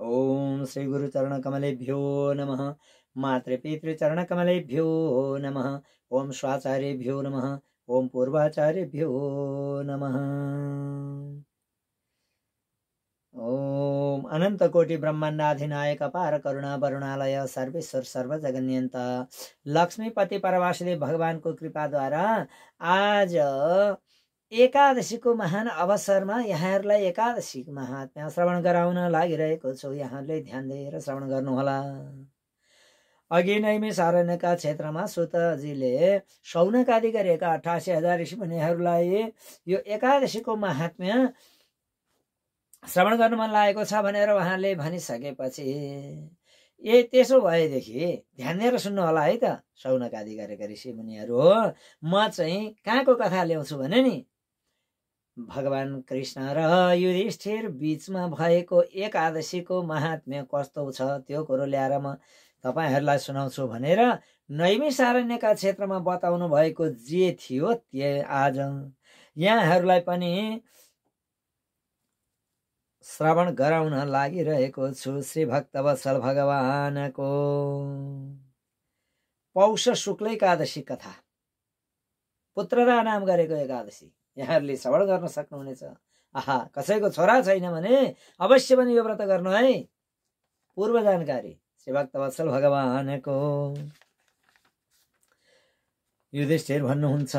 ॐ श्रीगुरुचरणकमलेभ्यो नमः मातृपितृचरणकमलेभ्यो नमः ॐ स्वाचार्येभ्यो नमः ॐ पूर्वाचार्येभ्यो नमः। ॐ अनन्तकोटि ब्रह्माण्डाधिनायक पार करुणा वरुणालय सर्वेश्वर सर्वजगन्यन्त लक्ष्मीपति परवासुदेव भगवानको कृपाद्वारा आज एकादशीको महान अवसरमा यहाँहरूलाई एकादशीको महात्म्य श्रवण गराउन लागिरहेको छु। यहाँहरूले ध्यान दिएर श्रवण गर्नुहोला। अघि नै मिस अरण्यका क्षेत्रमा सुतजीले सौनक आदि गरेका अठासी हजार ऋषिमुनिहरूलाई यो एकादशीको महात्म्य श्रवण गर्नु मन लागेको छ भनेर उहाँले भनिसकेपछि ए त्यसो भएदेखि ध्यान दिएर सुन्नु होला है त सौनक आदि गरेका ऋषि मुनिहरू हो म चाहिँ कहाँको कथा ल्याउँछु भने नि भगवान् कृष्ण र युधिष्ठिर बिचमा भएको एकादशीको महात्म्य कस्तो छ त्यो कुरो ल्याएर म तपाईँहरूलाई सुनाउँछु भनेर नैमिसारण्यका क्षेत्रमा बताउनु भएको जे थियो त्यो आज यहाँहरूलाई पनि श्रवण गराउन लागिरहेको छु। श्री भक्तवत्सल भगवानको पौष शुक्ल एकादशी कथा। पुत्रदा नाम गरेको एकादशी। यहाँहरूले श्रवण गर्न सक्नुहुनेछ। आहा कसैको छोरा छैन भने अवश्य पनि यो व्रत गर्नु है। पूर्व जानकारी श्री भक्तवत्सल भगवानको। युधिष्ठिर भन्नुहुन्छ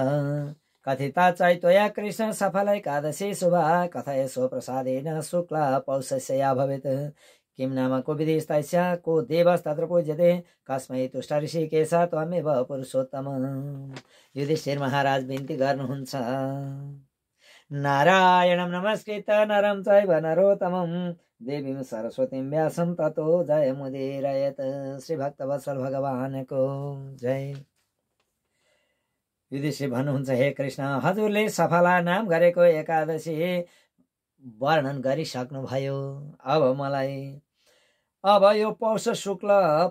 कथिता चाहिँ त्वया कृष्ण सफल एकादशी शुभा कथा यसो प्रसादेन शुक्ला पौषस्या भवेत्। किं नाम को विधिस्तस्य को देवस्तत्र पूज्यते कस्मै तुष्ट ऋषिकेश त्वमेव पुरुषोत्तम। युधिष्ठिर महाराज बिन्ती गर्नुहुन्छ। नारायणं नमस्कृत नरं चैव नरोत्तमं। देवीं सरस्वतीं व्यासं ततो जय मुदिरयत्। श्रीभक्तवत्सल भगवानको जय। युधिष्ठिर भन्नुहुन्छ हे कृष्ण हजुरले सफला नाम गरेको एकादशी वर्णन गरिसक्नुभयो। अब मलाई अब यो पौष शुक्ल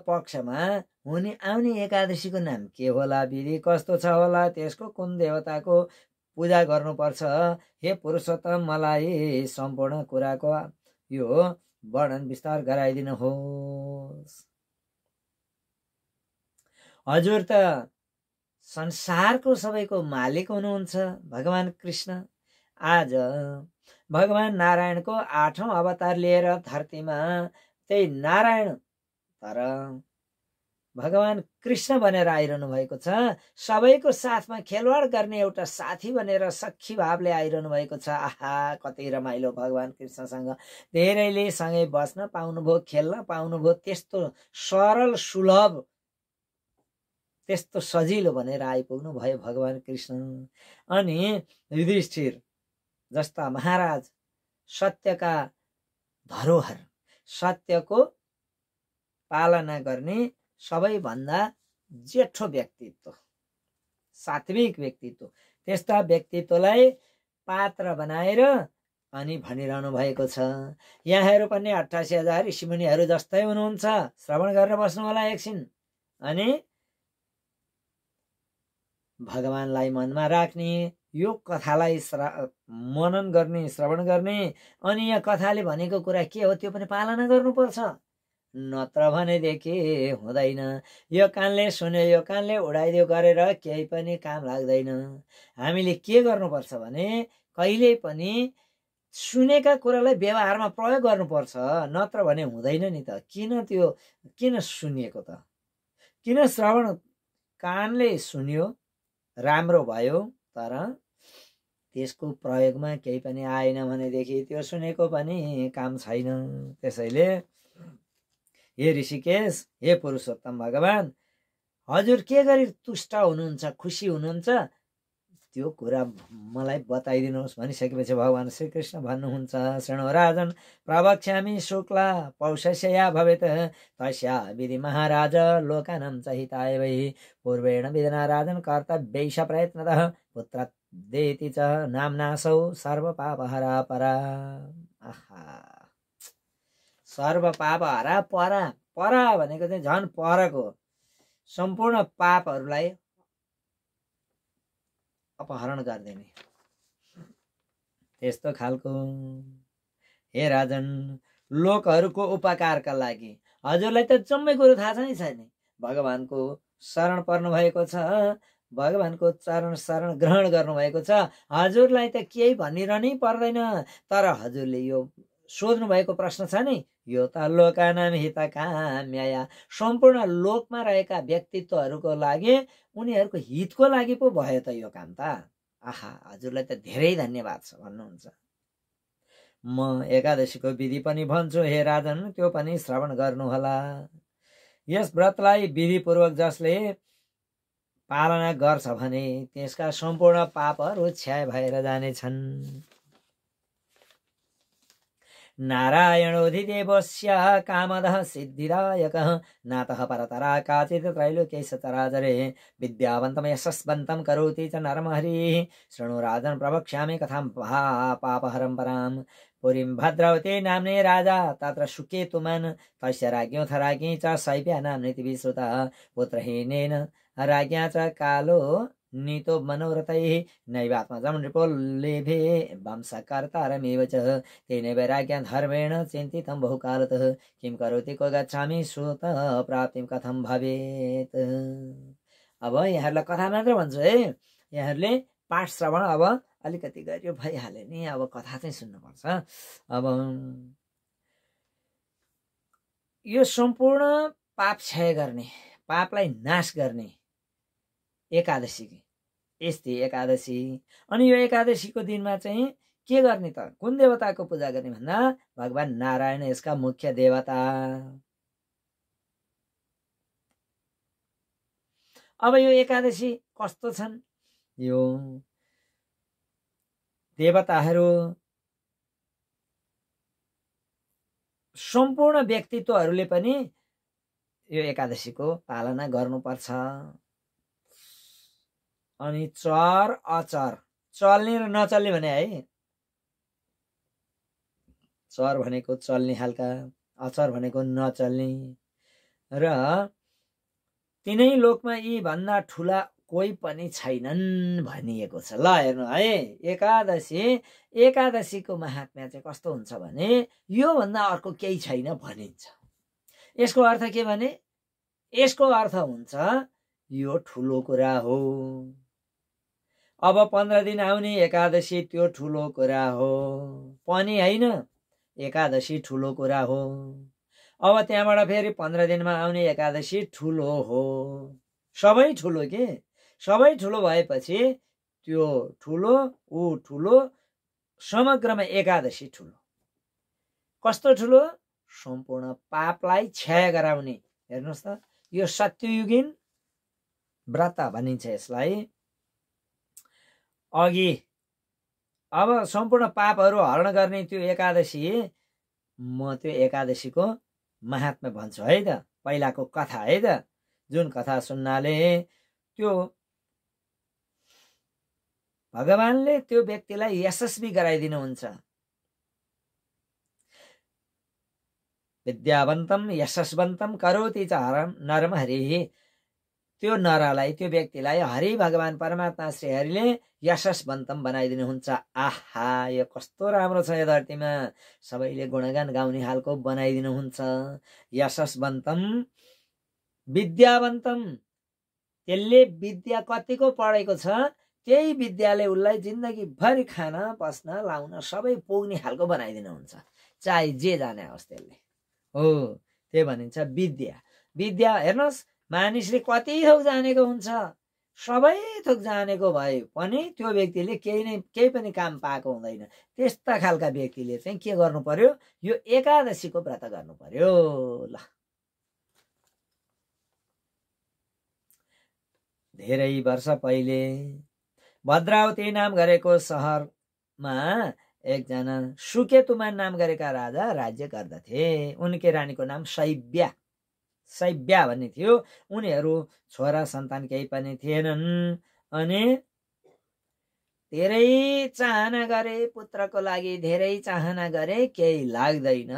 पक्षमा हुने आउने एकादशीको नाम के होला विधि कस्तो छ होला? त्यसको कुन देवताको पूजा गर्नुपर्छ? हे पुरुषोत्तम मलाई सम्पूर्ण कुराको यो वर्णन विस्तार गराइदिनुहोस्। हजुर त संसारको सबैको मालिक हुनुहुन्छ भगवान् कृष्ण। आज भगवान् नारायणको आठौँ अवतार लिएर धरतीमा त्यही नारायण। तर भगवान् कृष्ण बनेर आइरहनु भएको छ। सबैको साथमा खेलवाड गर्ने एउटा साथी बनेर सखी भावले आइरहनु भएको छ। आहा कति रमाइलो भगवान् कृष्णसँग। धेरैले सँगै बस्न पाउनुभयो खेल्न पाउनुभयो त्यस्तो सरल सुलभ त्यस्तो सजिलो भनेर आइपुग्नु भयो भगवान् कृष्ण। अनि युधिष्ठिर जस्ता महाराज सत्यका धरोहर। सत्यको पालना गर्ने सबैभन्दा जेठो व्यक्तित्व सात्विक व्यक्तित्व। त्यस्ता व्यक्तित्वलाई पात्र बनाएर अनि भनिरहनु भएको छ। यहाँहरू पनि अठासी हजार ऋषिमुनिहरू जस्तै हुनुहुन्छ। श्रवण गरेर बस्नु होला एकछिन। अनि भगवान्लाई मनमा राख्ने यो कथालाई श्रा मनन गर्ने श्रवण गर्ने अनि यहाँ कथाले भनेको कुरा के हो त्यो पनि पालना गर्नुपर्छ। नत्र भनेदेखि हुँदैन। यो कानले सुन्यो यो कानले उडाइदियो गरेर केही पनि काम लाग्दैन। हामीले के गर्नुपर्छ भने कहिल्यै पनि सुनेका कुरालाई व्यवहारमा प्रयोग गर्नुपर्छ। नत्र भने हुँदैन नि त। किन त्यो किन सुनिएको त? किन श्रवण कानले सुन्यो राम्रो भयो? तर त्यसको प्रयोगमा केही पनि आएन भनेदेखि त्यो सुनेको पनि काम छैन। त्यसैले हे ऋषिकेश हे पुरुषोत्तम भगवान् हजुर के गरी तुष्ट हुनुहुन्छ खुसी हुनुहुन्छ? त्यो कुरा मलाई बताइदिनुहोस् भनिसकेपछि भगवान् श्रीकृष्ण भन्नुहुन्छ शृणो राजन प्रवक्ष्यामि शुक्ला पौषस्या भवेत् तस्या विधि महाराज लोकानं च हिताय वै। पूर्वेण विधिना राजन कर्तव्यैष प्रयत्नतः पुत्र देति च नाम्नासौ सर्वपापहरा परा आहा। सर्वपापहरा परा परा भनेको चाहिँ झन् परको सम्पूर्ण पापहरूलाई अपहरण गरिदिने। त्यस्तो खालको हे राजन लोकहरूको उपकारका लागि हजुरलाई त जम्मै कुरो थाहा छ नि छैन भगवान्को शरण पर्नु भएको छ भगवान्को चरण शरण ग्रहण गर्नुभएको छ हजुरलाई त केही भनिरहनै पर्दैन। तर हजुरले यो सोध्नु भएको प्रश्न छ नि यो त लोकानाम हित काम्या सम्पूर्ण लोकमा रहेका व्यक्तित्वहरूको लागि उनीहरूको हितको लागि पो भयो त यो काम त। आहा हजुरलाई त धेरै धन्यवाद छ भन्नुहुन्छ। म एकादशीको विधि पनि भन्छु हे राजन त्यो पनि श्रवण गर्नुहोला। यस व्रतलाई विधिपूर्वक जसले पालना गर्छ भने त्यसका सम्पूर्ण पापहरू छ्याय भएर जानेछन्। नारायणोधिदेवस्य कामदः सिद्धिदायकः। नातः परतरा काचित् त्रैलोक्यै सचराचरे विद्यावन्तं यशस्वन्तं करोति च नरमहरिः। शृणु राजन् प्रवक्ष्यामि कथां पापहरं परां पुरीं भद्रवती नाम्ने राजा तत्र सुकेतुमन् तस्य राज्ञोऽथ राज्ञी च शैव्या नाम्नि विश्रुतः पुत्रहीनेन राज्ञा च कालो नीतो मनोरथैः नैवात्मजं नृपोल्लेभे वंशकर्तारमेव च। तेन वैराग्य धर्मेण चिन्तितं बहुकालतः। किं करोति को गच्छामि सुत प्राप्तिं कथं भवेत्। अब यहाँहरूलाई कथा मात्र भन्छु है। यहाँहरूले पाठ श्रवण अब अलिकति गरियो भइहाल्यो नि अब कथा चाहिँ सुन्नुपर्छ। अब यो सम्पूर्ण पाप क्षय गर्ने पापलाई नाश गर्ने एकादशी यस्तै एकादशी। अनि यो एकादशीको दिनमा चाहिँ के गर्ने त? कुन देवताको पूजा गर्ने भन्दा? भगवान् नारायण यसका मुख्य देवता। अब यो एकादशी कस्तो छन्? यो देवताहरू सम्पूर्ण व्यक्तित्वहरूले पनि यो एकादशीको पालना गर्नुपर्छ। अनि चर अचर। चल्ने र नचल्ने भने है? चर भनेको चल्ने खालका अचर भनेको नचल्ने। र तिनै लोकमा यी भन्दा ठुला कोही पनि छैनन् भनिएको छ। ल हेर्नु है। एकादशी एकादशीको महात्म्य चाहिँ कस्तो हुन्छ भने योभन्दा अर्को केही छैन भनिन्छ। यसको अर्थ के भने यसको अर्थ हुन्छ यो ठुलो कुरा हो। अब पन्ध्र दिन आउने एकादशी त्यो ठुलो कुरा हो। पनि होइन एकादशी ठुलो कुरा हो। अब त्यहाँबाट फेरि पन्ध्र दिनमा आउने एकादशी ठुलो हो। सबै ठुलो के? सबै ठुलो भएपछि त्यो ठुलो ऊ ठुलो समग्रमा एकादशी ठुलो। कस्तो ठुलो? सम्पूर्ण पापलाई क्षय गराउने। हेर्नुहोस् त यो सत्ययुगिन व्रत भनिन्छ यसलाई। अघि। अब सम्पूर्ण पापहरू हरण गर्ने त्यो एकादशी म त्यो एकादशीको महात्मा भन्छु है त? पहिलाको कथा है त? जुन कथा सुन्नाले त्यो भगवान्ले त्यो व्यक्तिलाई यशस्वी गराइदिनुहुन्छ। विद्यावन्तम यशस्वन्तम करोति च हरम नरम हरि। त्यो नरलाई त्यो व्यक्तिलाई हरि भगवान् परमात्मा श्री हरिले यशस्वन्तम बनाइदिनुहुन्छ। आहा यो कस्तो राम्रो छ यो धरतीमा। सबैले गुणगान गाउने खालको बनाइदिनुहुन्छ। यशस्वन्तम विद्यावन्तम त्यसले विद्या कतिको पढेको छ त्यही विद्याले उसलाई जिन्दगीभरि खान बस्न लाउन सबै पुग्ने खालको बनाइदिनुहुन्छ। चाहे जे जाने होस् त्यसले। हो त्यही भनिन्छ विद्या। विद्या हेर्नुहोस् मानिसले कति थोक जानेको हुन्छ? सबै थोक जानेको भए पनि त्यो व्यक्तिले केही नै केही पनि काम पाएको हुँदैन। त्यस्ता खालका व्यक्तिले चाहिँ के गर्नु पर्यो? यो एकादशीको व्रत गर्नु पर्यो। ल। धेरै वर्ष पहिले भद्रावती नाम गरेको सहरमा एकजना सुकेतुमा नाम गरेका राजा राज्य गर्दथे। उनकी रानीको नाम शैव्या सैब्या भन्ने थियो। उनीहरू छोरा सन्तान केही पनि थिएनन्। अनि धेरै चाहना गरे पुत्रको लागि धेरै चाहना गरे केही लाग्दैन।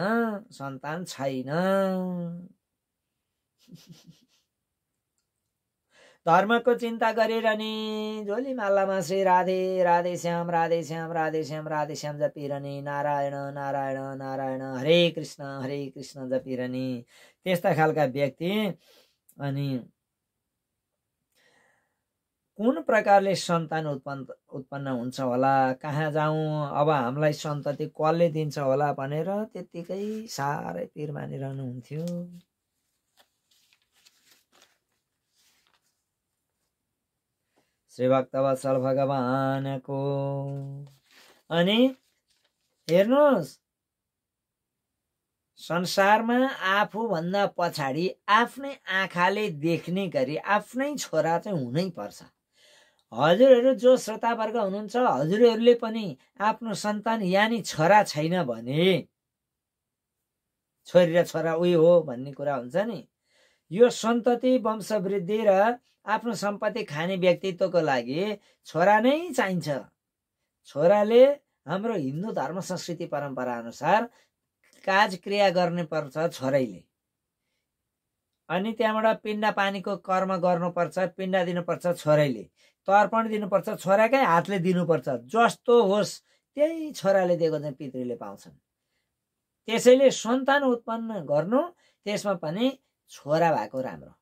सन्तान छैन। धर्मको चिन्ता गरिरहने झोली मालामा श्री राधे राधे श्याम राधे श्याम राधे श्याम राधे श्याम जपिरहने नारायण नारायण नारायण हरे कृष्ण हरे कृष्ण जपिरहने त्यस्ता खालका व्यक्ति। अनि कुन प्रकारले सन्तान उत्पन्न उत्पन्न हुन्छ होला? कहाँ जाउँ? अब हामीलाई सन्तति कसले दिन्छ होला भनेर त्यत्तिकै साह्रै पिर मानिरहनुहुन्थ्यो श्री भक्तवत्सल भगवानको। अनि हेर्नुहोस् संसारमा आफूभन्दा पछाडि आफ्नै आँखाले देख्ने गरी आफ्नै छोरा चाहिँ हुनै पर्छ। हजुरहरू जो श्रोतावर्ग हुनुहुन्छ हजुरहरूले पनि आफ्नो सन्तान यानि छोरा छैन भने छोरी र छोरा उही हो भन्ने कुरा हुन्छ नि। यो सन्तति वंशवृद्धि र आफ्नो सम्पत्ति खाने व्यक्तित्वको लागि छोरा नै चाहिन्छ। छोराले हाम्रो हिन्दू धर्म संस्कृति परम्परा अनुसार काज क्रिया गर्ने पर्छ छोरैले अनि त्यहाँबाट पिण्ड पानीको कर्म गर्नुपर्छ पिण्ड दिनुपर्छ छोरैले तर्पण दिनुपर्छ छोराकै हातले दिनुपर्छ। जस्तो होस् त्यही छोराले दिएको चाहिँ पितृले पाउँछन्। त्यसैले सन्तान उत्पन्न गर्नु त्यसमा पनि छोरा भएको राम्रो।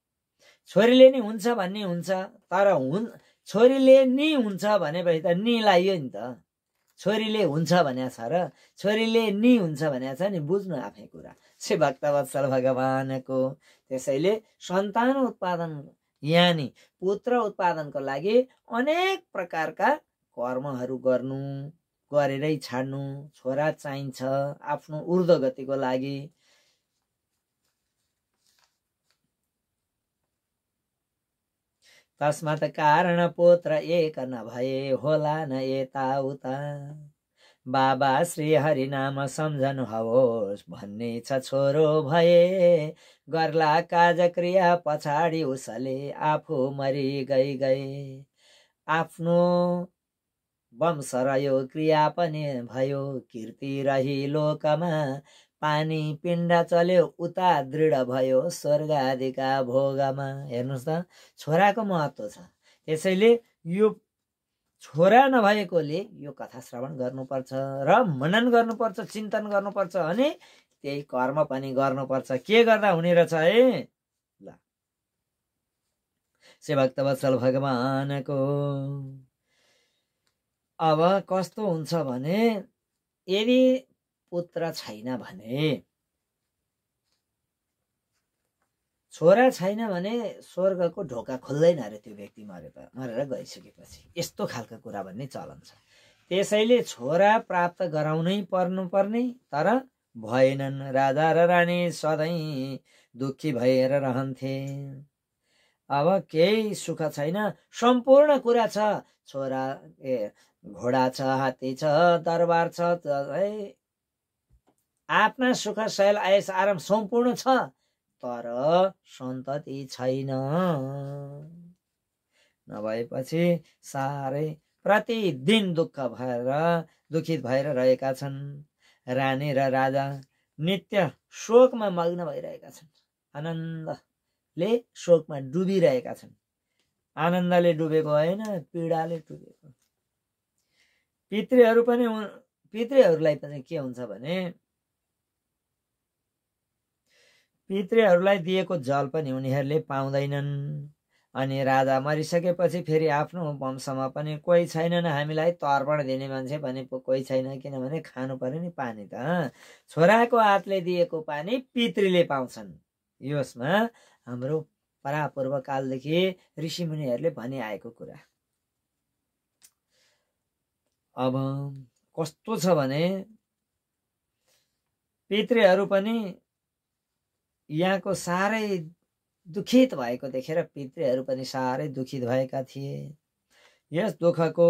छोरीले नि हुन्छ भन्ने हुन्छ तर हुन् छोरीले नि हुन्छ भनेपछि त नि लाग्यो नि त। छोरीले हुन्छ भनेको छ र छोरीले नि हुन्छ भनेको छ नि बुझ्नु आफै कुरा। श्री भक्तवत्सल भगवानको त्यसैले सन्तान उत्पादन यानि पुत्र उत्पादनको लागि अनेक प्रकारका कर्महरू गर्नु गरेरै छाड्नु छोरा चाहिन्छ आफ्नो ऊर्ध्व गतिको लागि। तस्मात् कारण पुत्र एक नभए होला न यताउता बाबा श्री हरिनाम सम्झनु हवोस् भन्ने छ छोरो भए गर्ला काज क्रिया पछाडि उसले आफू मरि गई गए। आफ्नो वंश रह्यो क्रिया पनि भयो कीर्ति रही लोकमा। पानी पिण्ड चल्यो उता दृढ भयो स्वर्ग आदिका भोगमा। हेर्नुहोस् त छोराको महत्त्व छ। त्यसैले यो छोरा नभएकोले यो कथा श्रवण गर्नुपर्छ र मनन गर्नुपर्छ चिन्तन गर्नुपर्छ अनि त्यही कर्म पनि गर्नुपर्छ। के गर्दा हुने रहेछ है? ल। सेभक्त वत्सल भगवानको। अब कस्तो हुन्छ भने यदि पुत्र छैन भने छोरा छैन भने स्वर्गको ढोका खोल्दैन अरे त्यो व्यक्ति मरे मरेर गइसकेपछि। यस्तो खालको कुरा भन्ने चलन छ। त्यसैले छोरा प्राप्त गराउनै पर्नुपर्ने तर भएनन् राजा र रानी सधैँ दुःखी भएर रहन्थे। अब केही सुख छैन। सम्पूर्ण कुरा छ। छोरा ए घोडा छ हात्ती छ दरबार छ है आफ्ना सुख शैल आयस आराम सम्पूर्ण छ तर सन्तति छैन। नभएपछि साह्रै प्रतिदिन दुःख भएर दुखित भएर रहेका छन्। रानी र राजा नित्य शोकमा मग्न भइरहेका छन्। आनन्दले शोकमा डुबिरहेका छन्। आनन्दले डुबेको होइन पीडाले डुबेको। पितृहरू पनि पितृहरूलाई पनि के हुन्छ भने पितृहरूलाई दिएको जल पनि उनीहरूले पाउँदैनन्। अनि राजा मरिसकेपछि फेरि आफ्नो वंशमा पनि कोही छैनन्। हामीलाई तर्पण दिने मान्छे भने कोही छैन किनभने खानु पर्यो नि पानी त छोराको हातले दिएको पानी पितृले पाउँछन्। यसमा हाम्रो परापूर्व कालदेखि ऋषिमुनिहरूले भनिआएको कुरा। अब कस्तो छ भने पितृहरू पनि यहाँको साह्रै दुखित भएको देखेर पितृहरू पनि साह्रै दुखित भएका थिए। यस दुःखको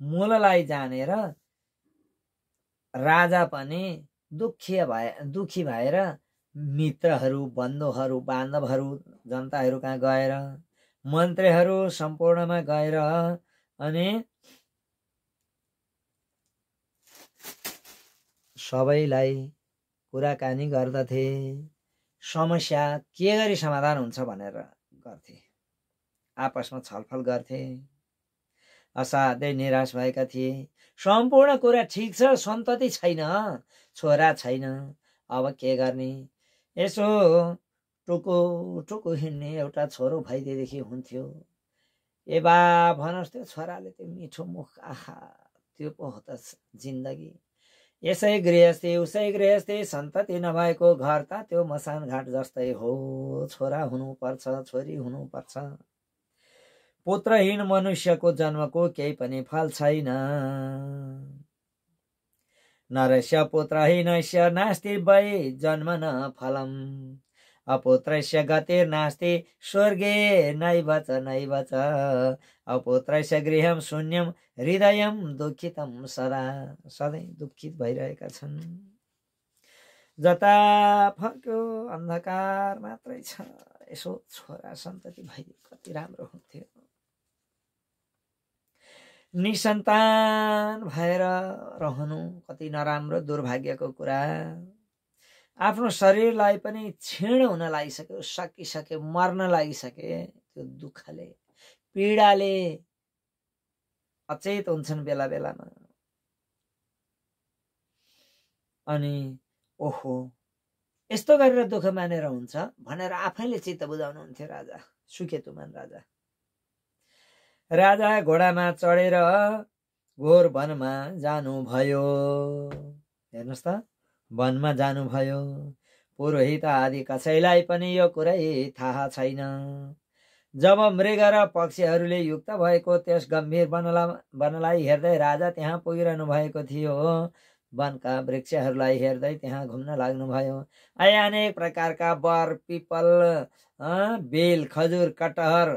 मूललाई जानेर राजा पनि दुःखी भए दुखी भएर मित्रहरू बन्धुहरू बान्धवहरू जनताहरू कहाँ गएर मन्त्रीहरू सम्पूर्णमा गएर अनि सबैलाई कुराकानी गर्दथे। समस्या के गरी समाधान हुन्छ भनेर गर्थे। आपसमा छलफल गर्थे। असाध्यै निराश भएका थिए। सम्पूर्ण कुरा ठिक छ सन्तति छैन छोरा छैन। अब के गर्ने? यसो टुकु टुकु हिँड्ने एउटा छोरो भइदिएदेखि हुन्थ्यो। ए बा भनोस् त्यो छोराले त्यो मिठो मुख। आहा त्यो पो हो त जिन्दगी। यसै गृहस्थी उसै गृहस्थी सन्तति नभएको घर त त्यो मसान घाट जस्तै हो। छोरा हुनुपर्छ छोरी हुनुपर्छ। पुत्रहीन मनुष्यको जन्मको केही पनि फल छैन। नरस्य पुत्रहीनस्य नास्ति वै जन्म न फलम्। अपुत्रस्य गतिर्नास्ति स्वर्गे नैव च नैव च। अपुत्रस्य गृहम शून्यम हृदयम दुखितम सदा सधैँ दुखित भइरहेका छन्। जता फर्क्यो अन्धकार मात्रै छ यसो छोरा सन्तति भइदियो कति राम्रो हुन्थ्यो। निसन्तान भएर रहनु कति नराम्रो दुर्भाग्यको कुरा। आफ्नो शरीरलाई पनि क्षीण हुन लागिसक्यो सकिसक्यो मर्न लागिसके त्यो दुःखले पीडाले अचेत हुन्छन् बेला बेलामा। अनि ओहो यस्तो गरेर दुःख मानेर हुन्छ भनेर आफैले चित्त बुझाउनुहुन्थ्यो राजा सुकेतुमान राजा। राजा घोडामा चढेर घोर वनमा जानुभयो। हेर्नुहोस् त। वनमा जानुभयो। पुरोहित आदि कसैलाई पनि यो कुरै थाहा छैन। जब मृग र पक्षीहरूले युक्त भएको त्यस गम्भीर वनला वनलाई हेर्दै राजा त्यहाँ पुगिरहनु भएको थियो वनका वृक्षहरूलाई हेर्दै त्यहाँ घुम्न लाग्नुभयो। अनेक प्रकारका बर पिपल बेल खजुर कटहर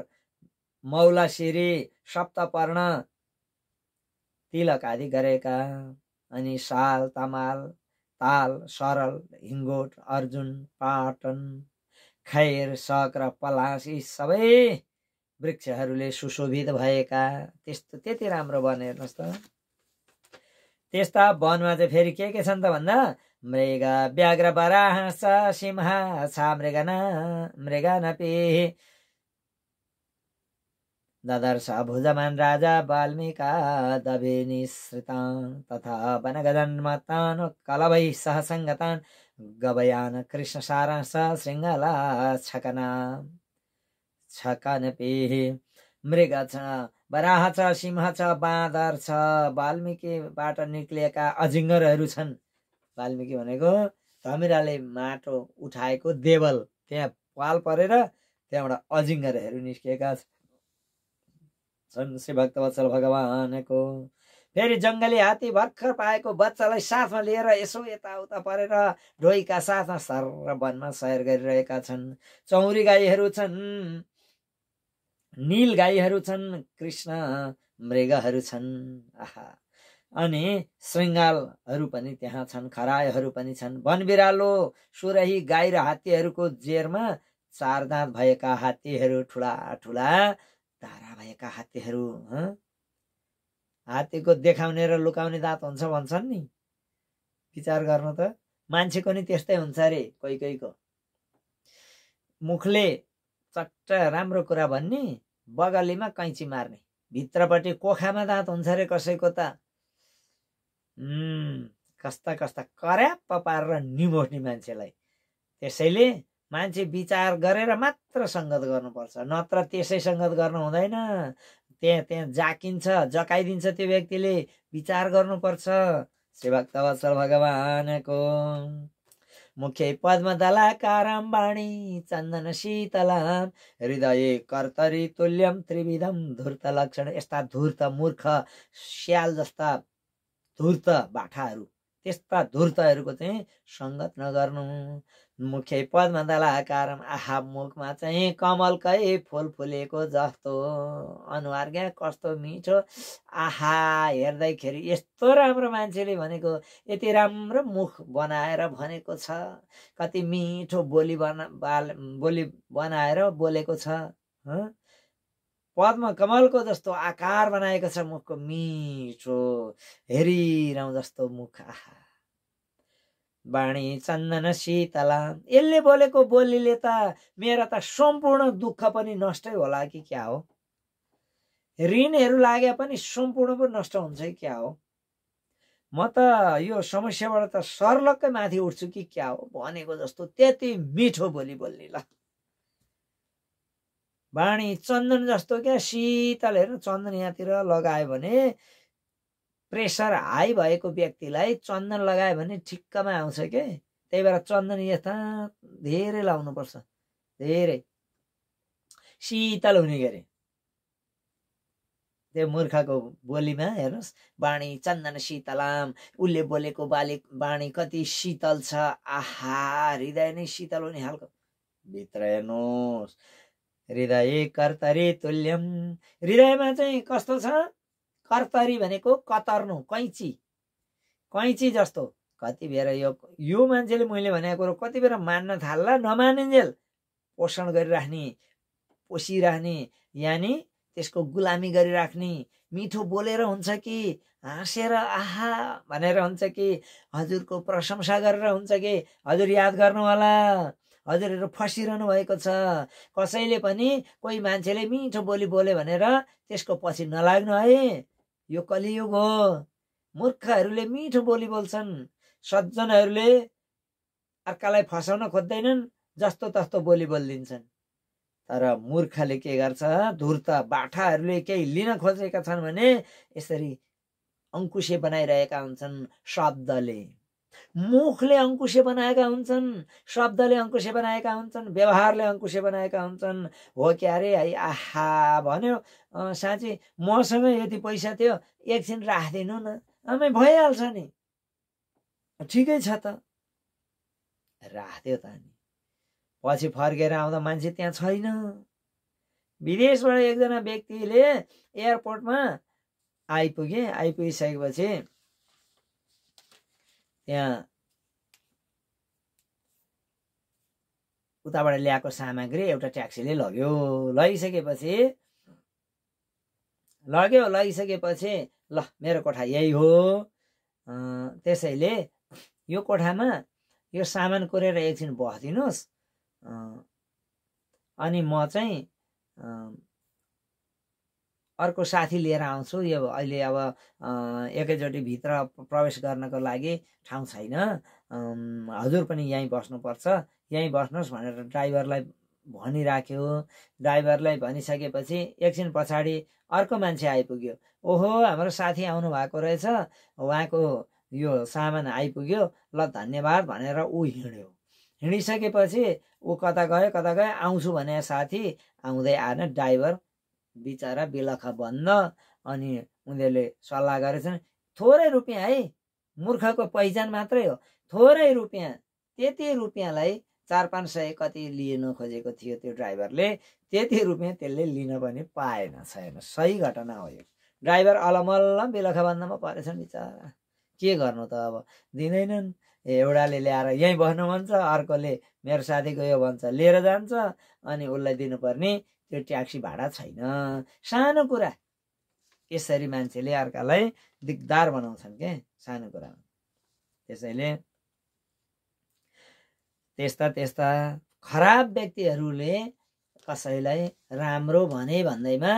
मौलासिरी सप्तपर्ण तिलक आदि गरेका अनि साल तमाल ताल सरल हिङ्गोट अर्जुन पाटन खैर सक र पलास यी सबै वृक्षहरूले सुशोभित भएका। त्यस्तो त्यति राम्रो वन हेर्नुहोस् त त्यस्ता वनमा चाहिँ फेरि के के छन् त भन्दा? मृग व्याघ्र बराह सिंह छा मृगना मृगनपी। ददर्श भुजमान राजा वाल्मीका दभे निसृतान् तथा वनगदन्मतान् कलवै सह सङ्गतान् गवयान कृष्ण सारांश शृङ्गला छकना। छकनपेह मृग छ बराह छ सिंह छ बाँदर छ वाल्मिकीबाट निक्लिएका अजिङ्गरहरू छन्। वाल्मिकी भनेको धमिराले माटो उठाएको देवल त्यहाँ पाल परेर त्यहाँबाट अजिङ्गरहरू निस्किएका छन्। छन् श्री भक्तवत्सल भगवानको। फेरि जङ्गली हात्ती भर्खर पाएको बच्चालाई साथमा लिएर यसो यताउता परेर ढोइका साथमा सर वनमा सयर गरिरहेका छन्। चौरी गाईहरू छन् निल गाईहरू छन् कृष्ण मृगहरू छन्। आहा। अनि श्रृङ्गालहरू पनि त्यहाँ छन् खरायोहरू पनि छन्। वन बिरालो सुरही गाई र हात्तीहरूको जेरमा चार दाँत भएका हात्तीहरू ठुला ठुला धारा भएका हात्तीहरू हात्तीको देखाउने र लुकाउने दाँत हुन्छ भन्छन् नि। विचार गर्नु त मान्छेको नि त्यस्तै हुन्छ अरे कोही कोहीको। मुखले चट्ट राम्रो कुरा भन्ने बगलीमा कैँची मार्ने। भित्रपट्टि कोखामा दाँत हुन्छ अरे कसैको त। कस्ता कस्ता कर्याप्प पारेर निमोट्ने मान्छेलाई। त्यसैले मान्छे विचार गरेर मात्र सङ्गत गर्नुपर्छ। नत्र त्यसै सङ्गत गर्नु हुँदैन। त्यहाँ त्यहाँ जाकिन्छ जकाइदिन्छ त्यो व्यक्तिले। विचार गर्नुपर्छ। श्रीभक्त वत्सल भगवानको मुख्य पद्मदलाकारम बाणी चन्दन शीतलाम हृदय कर्तरी तुल्यम त्रिविधम धूर्त लक्षण यस्ता धूर्त मूर्ख स्याल जस्ता धूर्त बाठाहरू त्यस्ता धूर्तहरूको चाहिँ सङ्गत नगर्नु। मुख्य पदमा दलाकारम आहा मुखमा चाहिँ कमलकै फुल फुलेको जस्तो। अनुहार क्या कस्तो मिठो। आहा हेर्दैखेरि यस्तो राम्रो मान्छेले भनेको यति राम्रो मुख बनाएर भनेको छ। कति मिठो बोली बना बाल बोली बनाएर बोलेको छ। पद्म कमलको जस्तो आकार बनाएको छ मुखको मिठो हेरिरहँ जस्तो मुख आहा। बाणी चन्दन शीतला। यसले बोलेको बोलीले त मेरो त सम्पूर्ण दुःख पनि नष्टै होला कि क्या हो? ऋणहरू लागे पनि सम्पूर्ण पो नष्ट हुन्छ कि क्या हो? म त यो समस्याबाट त सर्लक्कै माथि उठ्छु कि क्या हो? भनेको जस्तो त्यति मिठो बोली बोल्ने ल। बाणी चन्दन जस्तो क्या? शीतल हेर्नु चन्दन यहाँतिर लगायो भने प्रेसर हाई भएको व्यक्तिलाई चन्दन लगायो भने ठिक्कमा आउँछ के? त्यही भएर चन्दन यता धेरै लाउनुपर्छ। धेरै। शीतल हुने गरे। त्यो मूर्खको बोलीमा हेर्नुहोस् बाणी चन्दन शीतलाम उसले बोलेको बाली बाणी कति शीतल छ। आहा हृदय नै शीतल हुने खालको। भित्र हेर्नुहोस् हृदय कर्तरी तुल्यम। हृदयमा चाहिँ कस्तो छ? कर्तरी भनेको कतर्नु कैँची। कैँची जस्तो। कति बेर यो यो मान्छेले मैले भनेको कुरो कति बेर मान्न थाल्ला नमानिन्जेल। पोषण गरिराख्ने पोसिराख्ने यानि त्यसको गुलामी गरिराख्ने। मिठो बोलेर हुन्छ कि हाँसेर आहा भनेर हुन्छ कि हजुरको प्रशंसा गरेर हुन्छ कि हजुर याद गर्नु होला हजुरहरू फसिरहनु भएको छ। कसैले पनि कोही मान्छेले मिठो बोली बोल्यो भनेर त्यसको पछि नलाग्नु है। यो कलियुग हो। मूर्खहरूले मिठो बोली बोल्छन्। सज्जनहरूले अर्कालाई फसाउन खोज्दैनन् जस्तो तस्तो बोली बोलिदिन्छन्। तर मूर्खले के गर्छ? धुर्त बाठाहरूले केही लिन खोजेका छन् भने यसरी अङ्कुशे बनाइरहेका हुन्छन् शब्दले। मुखले अङ्कुशे बनाएका हुन्छन् शब्दले अङ्कुशे बनाएका हुन्छन् व्यवहारले अङ्कुशे बनाएका हुन्छन्। हो क्यारे है आहा भन्यो। साँच्ची मसँग यति पैसा थियो एकछिन राखिदिनु न। आमै भइहाल्छ नि। ठिकै छ त। राखिदियो त नि पछि फर्केर आउँदा मान्छे त्यहाँ छैन। विदेशबाट एकजना व्यक्तिले एयरपोर्टमा आइपुगे आइपुगिसकेपछि त्यहाँ उताबाट ल्याएको सामग्री एउटा ट्याक्सीले लग्यो। लगिसकेपछि लग्यो लगिसकेपछि ल मेरो कोठा यही हो। त्यसैले यो कोठामा यो सामान कोरेर एकछिन बसिदिनुहोस्। अनि म चाहिँ अर्को साथी लिएर आउँछु। यो अहिले अब एकैचोटि भित्र प्रवेश गर्नको लागि ठाउँ छैन। हजुर पनि यहीँ बस्नुपर्छ। यहीँ बस्नुहोस् भनेर ड्राइभरलाई भनिराख्यो। ड्राइभरलाई भनिसकेपछि एकछिन पछाडि अर्को मान्छे आइपुग्यो। ओहो हाम्रो साथी आउनु भएको रहेछ। उहाँको यो सामान आइपुग्यो। ल धन्यवाद भनेर ऊ हिँड्यो। हिँडिसकेपछि ऊ कता गयो कता गयो? आउँछु भने साथी। आउँदै आएन ड्राइभर। बिचरा बेलख बन्द अनि उनीहरूले सल्लाह गरेछन् थोरै रुपियाँ है मूर्खको पहिचान मात्रै हो। थोरै रुपियाँ त्यति रुपियाँलाई चार पाँच सय कति लिन खोजेको थियो त्यो ड्राइभरले त्यति रुपियाँ त्यसले लिन पनि पाएन छैन। सही घटना हो यो। ड्राइभर अलमल्ल बेलखा बन्दमा परेछन् बिचरा। के गर्नु त अब? दिँदैनन्। एउटाले ल्याएर यहीँ बस्नु भन्छ अर्कोले मेरो साथीको यो भन्छ लिएर जान्छ अनि उसलाई दिनुपर्ने त्यो ट्याक्सी भाडा छैन। सानो कुरा। यसरी मान्छेले अर्कालाई दिगदार बनाउँछन् के? सानो कुरामा। त्यसैले त्यस्ता त्यस्ता खराब व्यक्तिहरूले कसैलाई राम्रो भने भन्दैमा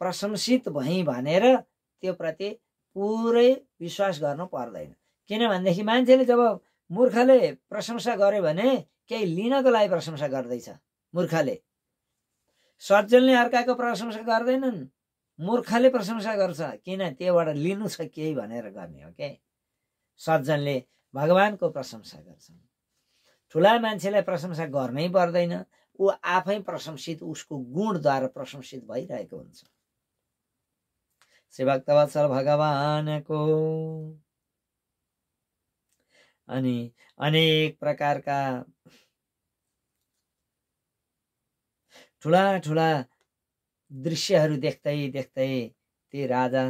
प्रशंसित भई भनेर त्यो प्रति पुरै विश्वास गर्नु पर्दैन। किनभनेदेखि मान्छेले जब मूर्खले प्रशंसा गर्यो भने केही लिनको लागि प्रशंसा गर्दैछ। मूर्खले। सज्जनले अर्काको प्रशंसा गर्दैनन्। मूर्खले प्रशंसा गर्छ। किन? त्योबाट लिनु छ केही भनेर गर्ने हो के? सज्जनले भगवान्को प्रशंसा गर्छन्। ठुला मान्छेलाई प्रशंसा गर्नै पर्दैन। ऊ आफै प्रशंसित उसको गुणद्वारा प्रशंसित भइरहेको हुन्छ। श्रीभक्तवत्सल भगवानको अनि अनेक प्रकारका ठुला ठुला दृश्यहरू देख्दै देख्दै ती राजा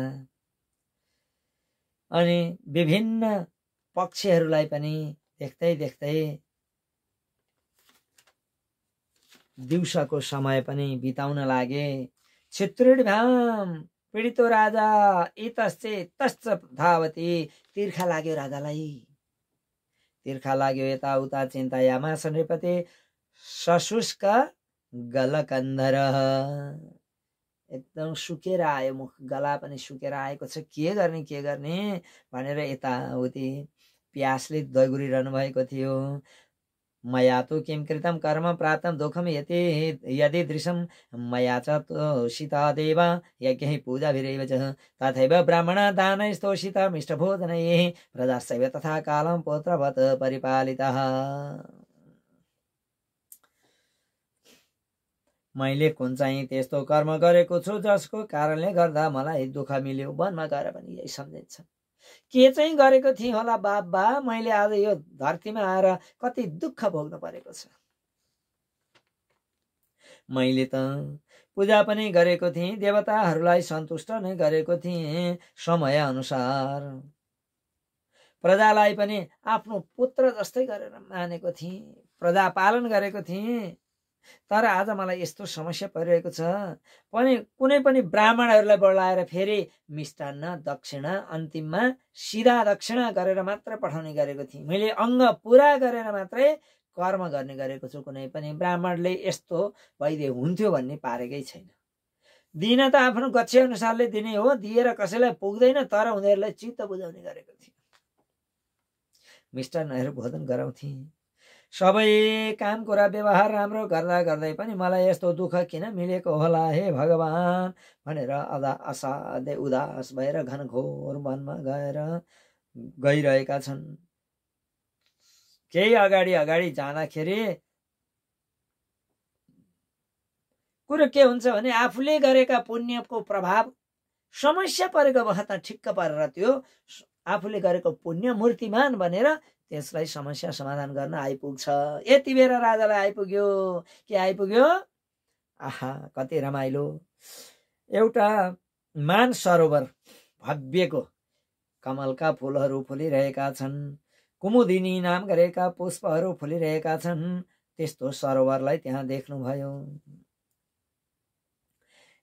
अनि विभिन्न पक्षीहरूलाई पनि देख्दै देख्दै दिउँसोको समय पनि बिताउन लागे। छित्रुड भ्याम पीडितो राजा इतश्चे तश्च धावती तिर्खा लाग्यो राजालाई। तिर्खा लाग्यो यताउता चिन्ता यामास नृपति सशुष्क गलकन्धर। एकदम सुकेर आयो मुख गला पनि सुकेर आएको छ। के गर्ने के गर्ने? भनेर यताउति प्यासले दगुरिरहनु भएको थियो। मया तु किं कृतं कर्म प्राप्तं दुःखं यति यदि दृशं। मया च तोषितादेव यज्ञैः पूजाभिरेव च। तथैव ब्राह्मणदानैस्तोषितमिष्टभोजनैः प्रजाश्चैव तथा कालं पुत्रवत् परिपालितः। मैले कुन चाहिँ त्यस्तो कर्म गरेको छु जसको कारणले गर्दा मलाई दुःख मिल्यो वनमा गएर पनि यही सम्झिन्छ के चाहिँ गरेको थिएँ होला बाबा मैले आज यो धरतीमा आएर कति दुःख भोग्नु परेको छ। मैले त पूजा पनि गरेको थिएँ देवताहरूलाई सन्तुष्ट नै गरेको थिएँ समय अनुसार। प्रजालाई पनि आफ्नो पुत्र जस्तै गरेर मानेको थिएँ प्रजा पालन गरेको थिएँ। तर आज मलाई यस्तो समस्या परिरहेको छ। पनि कुनै पनि ब्राह्मणहरूलाई बोलाएर फेरि मिष्टान्न दक्षिणा अन्तिममा सिधा दक्षिणा गरेर मात्र पठाउने गरेको थिएँ। मैले अङ्ग पुरा गरेर मात्रै कर्म गर्ने गरेको छु। कुनै पनि ब्राह्मणले यस्तो भइदिए हुन्थ्यो भन्ने पारेकै छैन। दिन त आफ्नो गच्छे अनुसारले दिने हो। दिएर कसैलाई पुग्दैन तर उनीहरूलाई चित्त बुझाउने गरेको थिएँ। मिष्टान्नहरू भोजन गराउँथे। सबै काम कुरा व्यवहार राम्रो गर्दा गर्दै पनि मलाई यस्तो दुःख किन मिलेको होला? हे भगवान्! भनेर अदा असाध्यै उदास भएर घनघोर वनमा गएर गइरहेका छन्। केही अगाडि अगाडि जाँदाखेरि कुरो के हुन्छ भने आफूले गरेका पुण्यको प्रभाव समस्या परेको बखतमा ठिक्क परेर त्यो आफूले गरेको पुण्य मूर्तिमान भनेर त्यसलाई समस्या समाधान गर्न आइपुग्छ। यति बेर राजालाई आइपुग्यो। के आइपुग्यो? आहा कति रमाइलो। एउटा मान सरोवर भव्यको कमलका फुलहरू फुलिरहेका छन्। कुमुदिनी नाम गरेका पुष्पहरू फुलिरहेका छन्। त्यस्तो सरोवरलाई त्यहाँ देख्नुभयो।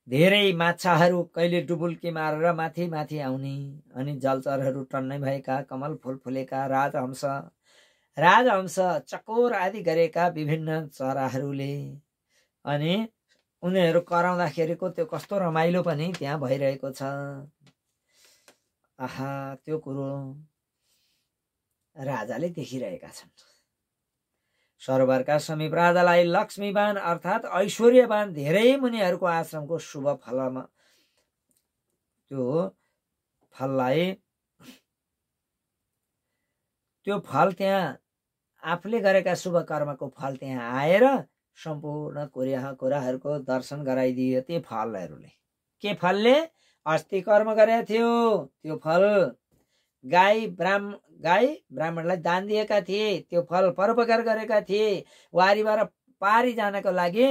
धेरै माछाहरू कहिले डुबुल्की मारेर माथि माथि आउने अनि जलचरहरू टन्नै भएका कमल फुल फुलेका राजहंस राजहंस चकोर आदि गरेका विभिन्न चराहरूले। अनि उनीहरू कराउँदाखेरिको त्यो कस्तो रमाइलो पनि त्यहाँ भइरहेको छ। आहा त्यो कुरो राजाले देखिरहेका छन्। सरोवरका समीप राजालाई लक्ष्मीवान अर्थात् ऐश्वर्यवान धेरै मुनिहरूको आश्रमको शुभ फलमा त्यो फललाई त्यो फल त्यहाँ आफूले गरेका शुभ कर्मको फल त्यहाँ आएर सम्पूर्ण कुरा कुराहरूको दर्शन गराइदियो त्यो फलहरूले। के फलले अस्ति कर्म गरेको थियो? त्यो फल गाई ब्राह्म गाई ब्राह्मणलाई दान दिएका थिए त्यो फल परोपकार गरेका थिए वारीबाट पारी जानको लागि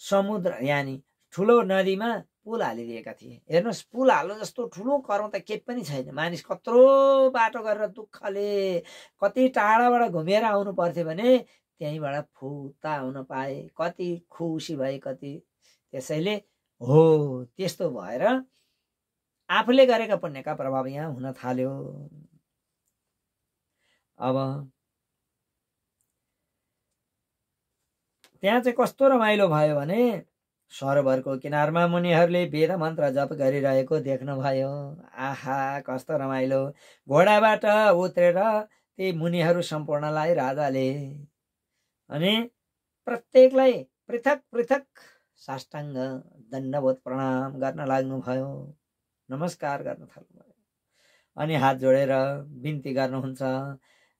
समुद्र यानि ठुलो नदीमा पुल हालिदिएका थिए। हेर्नुहोस् पुल हाल्नु जस्तो ठुलो कर्म त केही पनि छैन। मानिस कत्रो बाटो गरेर दुःखले कति टाढाबाट घुमेर आउनु पर्थ्यो भने त्यहीँबाट फुता आउन पाए कति खुसी भए कति त्यसैले हो त्यस्तो भएर आफूले गरेका पुण्यका प्रभाव यहाँ हुन थाल्यो। अब त्यहाँ चाहिँ कस्तो रमाइलो भयो भने सरोवरको किनारमा मुनिहरूले वेद मन्त्र जप गरिरहेको देख्नुभयो आहा कस्तो रमाइलो। घोडाबाट उत्रेर ती मुनिहरू सम्पूर्णलाई राजाले अनि प्रत्येकलाई पृथक पृथक साष्टाङ्ग दण्डवोत प्रणाम गर्न लाग्नुभयो। नमस्कार गर्न थाल्नुभयो। अनि हात जोडेर बिन्ती गर्नुहुन्छ।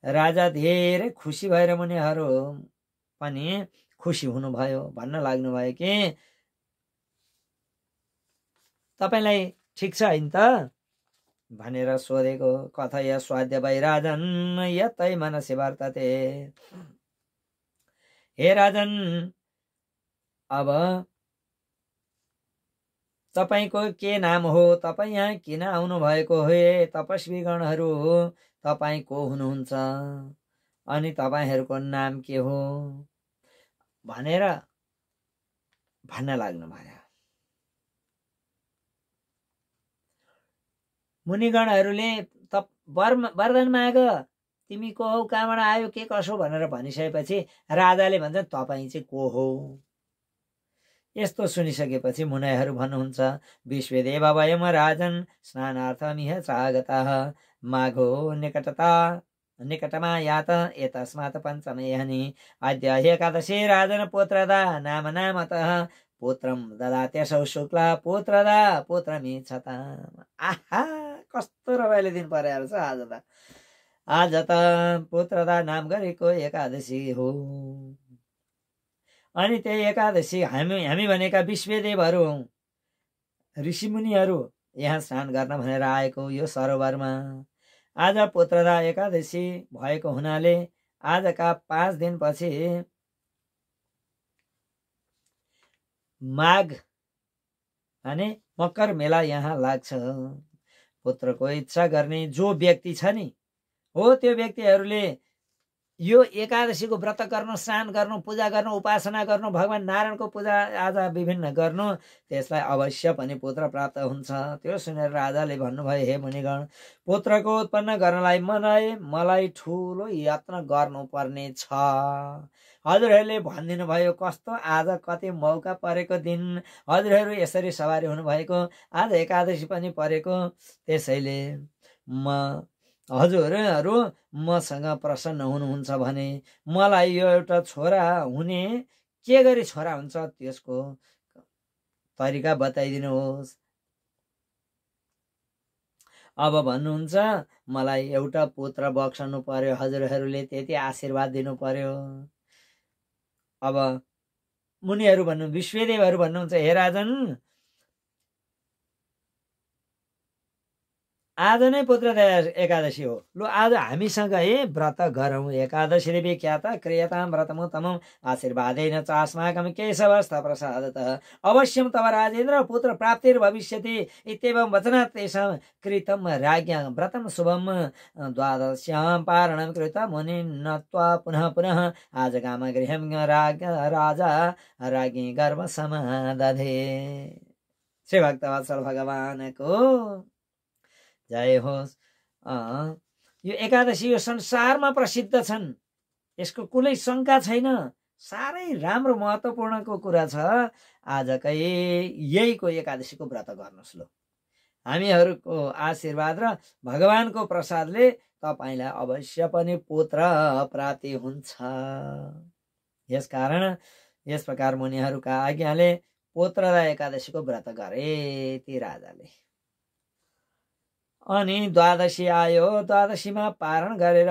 राजा धेरै खुसी भएर मुनिहरू पनि खुसी हुनुभयो भन्न लाग्नुभयो कि? तपाईँलाई ठिक छ होइन त? भनेर सोधेको कथय स्वाद्य भई राजन यतै मनसी वर्तते हे राजन अब तपाईँको के नाम हो? तपाईँ यहाँ किन आउनुभएको हे? तपस्वी गणहरू तपाईँ को हुनुहुन्छ? अनि तपाईँहरूको नाम के हो? भनेर भन्न लाग्नु भयो। मुनिगणहरूले तप वर वरदान माग तिमी को हौ? कहाँबाट आयो? के कसो? भनेर भनिसकेपछि राजाले भन्छ तपाईँ चाहिँ को हो? यस्तो सुनिसकेपछि मुनाइहरू भन्नुहुन्छ विश्वदेव वयम राजन स्नानार्थमिह चागता माघो निकटता निकटमा यात एतस्मात् पञ्चमे हनि अद्य एकादशी राजन पुत्रदा नाम नामतः पुत्रम ददा त्यसौ शुक्ला पुत्रदा पुत्रमी छता आहा! कस्तो रमाइलो दिन परेर छ आज त। आज त पुत्रदा नाम गरेको एकादशी हो। अनि त्यही एकादशी हामी हामी भनेका विश्वदेवहरू हौ ऋषिमुनिहरू यहाँ स्नान गर्न भनेर आएको यो सरोवरमा। आज पुत्रदा एकादशी भएको हुनाले आजका पाँच दिनपछि माघ अनि मकर मेला यहाँ लाग्छ। पुत्रको इच्छा गर्ने जो व्यक्ति छ नि हो त्यो व्यक्तिहरूले यो एकादशीको व्रत गर्नु स्नान गर्नु पूजा गर्नु उपासना गर्नु भगवान् नारायणको पूजा आज विभिन्न गर्नु त्यसलाई अवश्य पनि पुत्र प्राप्त हुन्छ। त्यो सुनेर राजाले भन्नुभयो हे मुनिगण पुत्रको उत्पन्न गर्नलाई मनाए मलाई ठुलो यत्न गर्नुपर्ने छ। हजुरहरूले भनिदिनु भयो कस्तो? आज कति मौका परेको दिन। हजुरहरू यसरी सवारी हुनुभएको आज एकादशी पनि परेको। त्यसैले म हजुरहरू मसँग प्रसन्न हुनुहुन्छ भने मलाई यो एउटा छोरा हुने के गरी छोरा हुन्छ त्यसको तरिका बताइदिनुहोस्। अब भन्नुहुन्छ मलाई एउटा पुत्र बक्सनु पर्यो। हजुरहरूले त्यति आशीर्वाद दिनु पर्यो अब मुनिहरू भन्नु विश्वदेवहरू भन्नुहुन्छ हे राजन आज नै पुत्र एकादशी हो। लु आज हामीसँग है व्रत गरौँ। एकादशी विख्यात क्रियताम व्रतमुत्तमम। आशीर्वादेन चास्माकम केशवस्थ प्रसाद अवश्यम तव राजेन्द्र पुत्र प्राप्तिर भविष्यति इत्येवं वचनात् तेषां कृतं राज्ञा व्रतं शुभम। द्वादश्यां पारणं कृत मुनि नत्वा पुनः पुनः आज काम गृहं राज राजा राज्ञी गर्भ समादधे श्री भक्तवत्सल भगवानको जय होस्। यो एकादशी यो संसारमा प्रसिद्ध छन्। यसको कुनै शङ्का छैन। साह्रै राम्रो महत्त्वपूर्णको कुरा छ। आजकै यहीको एकादशीको व्रत गर्नुहोस् ल। हामीहरूको आशीर्वाद र भगवानको प्रसादले तपाईँलाई अवश्य पनि पुत्र प्राप्ति हुन्छ। यसकारण यस प्रकार मुनिहरूका आज्ञाले पुत्र र एकादशीको व्रत गरे ती राजाले। अनि द्वादशी आयो द्वादशीमा पारण गरेर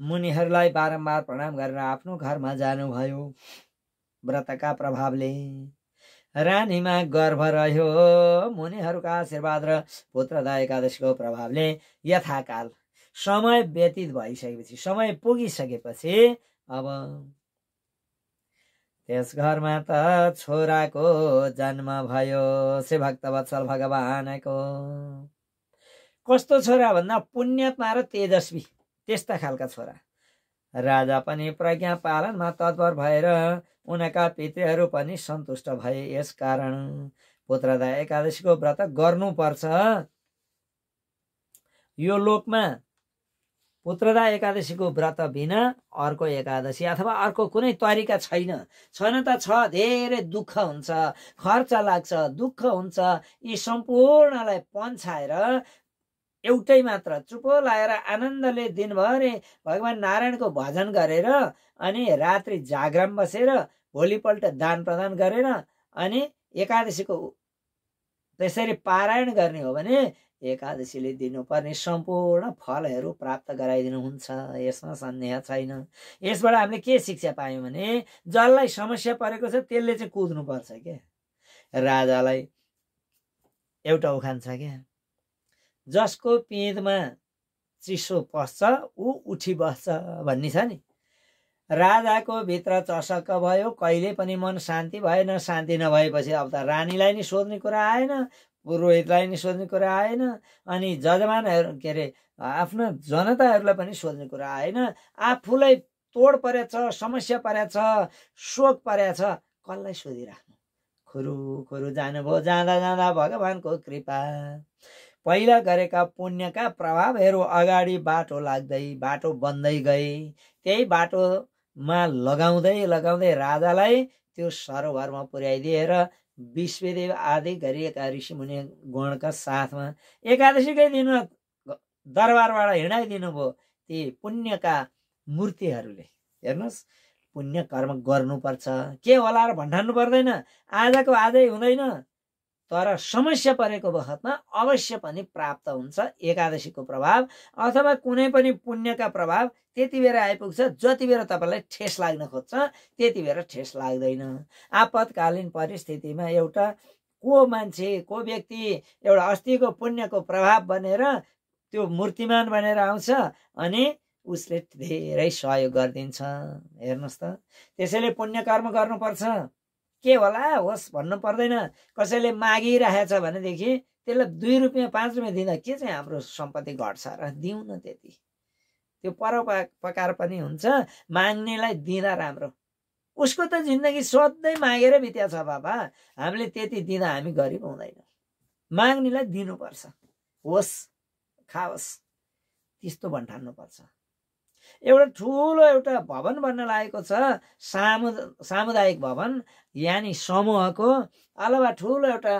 मुनिहरूलाई बारम्बार प्रणाम गरेर आफ्नो घरमा जानुभयो व्रतका प्रभावले। रानीमा गर्भ रह्यो मुनिहरूका आशीर्वाद र पुत्रदा एकादशीको प्रभावले यथाकाल समय व्यतीत भइसकेपछि समय पुगिसकेपछि अब त्यस घरमा त छोराको जन्म भयो श्री भक्तवत्सल भगवानको। कस्तो छोरा भन्दा पुण्यत्मा र तेजस्वी त्यस्ता खालका छोरा। राजा पनि प्रज्ञा पालनमा तत्पर भएर उनका पितृहरू पनि सन्तुष्ट भए यस कारण। पुत्रदा एकादशीको व्रत गर्नुपर्छ। यो लोकमा पुत्रदा एकादशीको व्रत बिना अर्को एकादशी अथवा अर्को कुनै तरिका छैन। छैन त छ धेरै दुःख हुन्छ खर्च लाग्छ दुःख हुन्छ यी सम्पूर्णलाई पन्छाएर एउटै मात्र चुपो लाएर आनन्दले दिनभरि भगवान् नारायणको भजन गरेर अनि रात्रि जागराम बसेर भोलिपल्ट दान प्रदान गरेर अनि एकादशीको त्यसरी पारायण गर्ने हो भने एकादशीले दिनुपर्ने सम्पूर्ण फलहरू प्राप्त गराइदिनुहुन्छ। यसमा सन्देह छैन। यसबाट हामीले के शिक्षा पायौँ भने जसलाई समस्या परेको छ त्यसले चाहिँ कुद्नुपर्छ क्या। राजालाई एउटा उखान छ क्या। जसको पिँधमा चिसो पस्छ ऊ उठी बस्छ भन्ने छ नि। राजाको भित्र चसक्क भयो कहिले पनि मन शान्ति भएन। शान्ति नभएपछि अब त रानीलाई नि सोध्ने कुरा आएन पुरोहितलाई नि सोध्ने कुरा आएन अनि जजमानहरू के अरे आफ्नो जनताहरूलाई पनि सोध्ने कुरा आएन। आफूलाई तोड परेछ समस्या परेछ शोक परेछ कसलाई सोधिराख्नु? खुरु खुरु जानुभयो जाँदा जाँदा भगवान्को कृपा। पहिला गरेका पुण्यका प्रभावहरू अगाडि बाटो लाग्दै बाटो बन्दै गए। त्यही बाटोमा लगाउँदै लगाउँदै राजालाई त्यो सरोवरमा पुर्याइदिएर विश्वदेव आदि गरिएका ऋषिमुनि गणका साथमा एकादशीकै दिन दरबारबाट हिँडाइदिनु भयो ती पुण्यका मूर्तिहरूले। हेर्नुहोस् पुण्य कर्म गर्नुपर्छ। के होला र भन्ठान्नु पर्दैन। आजको आजै हुँदैन। तर समस्या परेको बखतमा अवश्य पनि प्राप्त हुन्छ एकादशीको प्रभाव अथवा कुनै पनि पुण्यका प्रभाव। त्यति बेर आइपुग्छ जति बेर तपाईँलाई ठेस लाग्न खोज्छ त्यति बेर ठेस लाग्दैन। आपतकालीन परिस्थितिमा एउटा को मान्छे को व्यक्ति एउटा अस्तिको पुण्यको प्रभाव बनेर त्यो मूर्तिमान बनेर आउँछ अनि उसले धेरै सहयोग गरिदिन्छ। हेर्नुहोस् त त्यसैले पुण्य कर्म गर्नुपर्छ। के होला? होस् भन्नु पर्दैन। कसैले मागिरहेछ भनेदेखि त्यसलाई दुई रुपियाँ पाँच रुपियाँ दिँदा के चाहिँ हाम्रो सम्पत्ति घट्छ र दिउँ न त्यति। त्यो परोपकार पनि हुन्छ। माग्नेलाई दिँदा राम्रो। उसको त जिन्दगी सोध्दै मागेर बित्या छ बाबा। हामीले त्यति दिँदा हामी गरिब हुँदैन। माग्नेलाई दिनुपर्छ। होस् खाओस्। त्यस्तो भन्ठान्नुपर्छ। एउटा ठुलो एउटा भवन बन्न लागेको छ सामु सामुदायिक भवन यानि समूहको अथवा ठुलो एउटा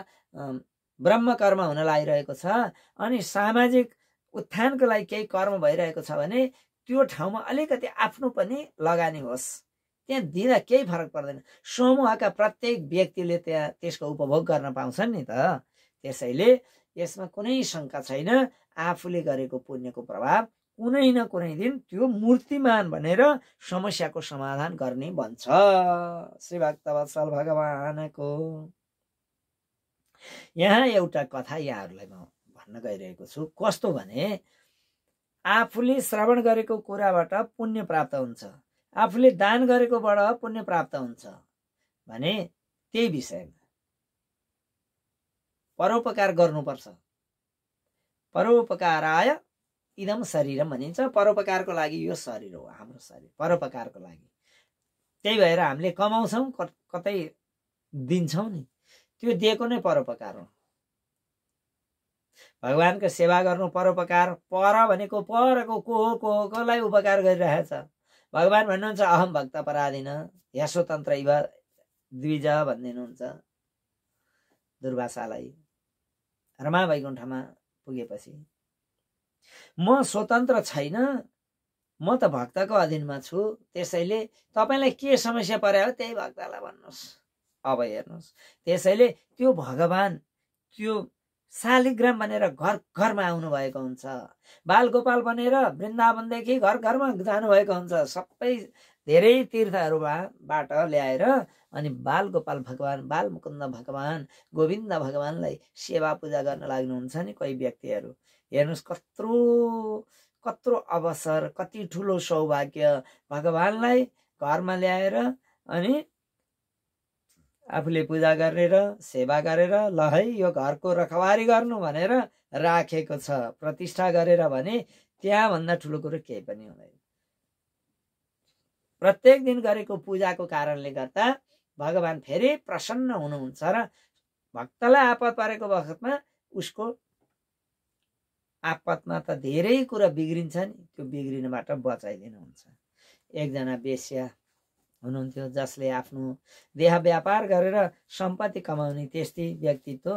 ब्रह्म कर्म हुन लागिरहेको छ अनि सामाजिक उत्थानको लागि केही कर्म भइरहेको छ भने त्यो ठाउँमा अलिकति आफ्नो पनि लगानी होस्। त्यहाँ दिँदा केही फरक पर्दैन। समूहका प्रत्येक व्यक्तिले त्यहाँ त्यसको उपभोग गर्न पाउँछन् नि त। त्यसैले यसमा कुनै शङ्का छैन। आफूले गरेको पुण्यको प्रभाव कुनै न कुनै दिन त्यो मूर्तिमान भनेर समस्याको समाधान गर्ने भन्छ। श्री भक्तवत्सल भगवानको। यहाँ एउटा कथा यहाँहरूलाई म भन्न गइरहेको छु। कस्तो भने आफूले श्रवण गरेको कुराबाट पुण्य प्राप्त हुन्छ। आफूले दान गरेकोबाट पुण्य प्राप्त हुन्छ भने त्यही विषयमा। परोपकार गर्नुपर्छ। परोपकाराय इदम शरीरम भनिन्छ परोपकारको लागि यो शरीर हो हाम्रो शरीर परोपकारको लागि। त्यही भएर हामीले कमाउँछौँ कतै दिन्छौँ नि। त्यो दिएको नै परोपकार हो। भगवान्को सेवा गर्नु परोपकार पर भनेको परको को हो को हो कसलाई उपकार गरिरहेछ। भगवान् भन्नुहुन्छ अहम भक्त पराधिन यशोतन्त्र इव द्विज भनिदिनुहुन्छ। दुर्वासालाई रमा वैकुण्ठमा पुगेपछि। म स्वतन्त्र छैन म त भक्तको अधीनमा छु। त्यसैले तपाईँलाई के समस्या पर्यो त्यही भक्तलाई भन्नुहोस्। अब हेर्नुहोस्। त्यसैले त्यो भगवान् त्यो शालिग्राम भनेर घर घरमा आउनुभएको हुन्छ। बालगोपाल बनेर वृन्दावनदेखि घर घरमा जानुभएको हुन्छ। सबै धेरै तीर्थहरूबाट ल्याएर अनि बालगोपाल भगवान् बालमुकुन्द भगवान् गोविन्द भगवान्लाई सेवा पूजा गर्न लाग्नुहुन्छ नि कोही व्यक्तिहरू। हेर्नुहोस् कत्रो कत्रो अवसर कति ठुलो सौभाग्य भगवान्लाई घरमा ल्याएर अनि आफूले पूजा गरेर सेवा गरेर ल है यो घरको रखवारी गर्नु भनेर राखेको छ प्रतिष्ठा गरेर भने त्यहाँभन्दा ठुलो कुरो केही पनि हुँदैन। प्रत्येक दिन गरेको पूजाको कारणले गर्दा भगवान् फेरि प्रसन्न हुनुहुन्छ र भक्तलाई आपत परेको बखतमा उसको आपतमा त धेरै कुरा बिग्रिन्छ नि। त्यो बिग्रिनबाट बचाइदिनुहुन्छ एकजना बेस्या हुनुहुन्थ्यो जसले आफ्नो देह व्यापार गरेर सम्पत्ति कमाउने त्यस्तै व्यक्तित्व।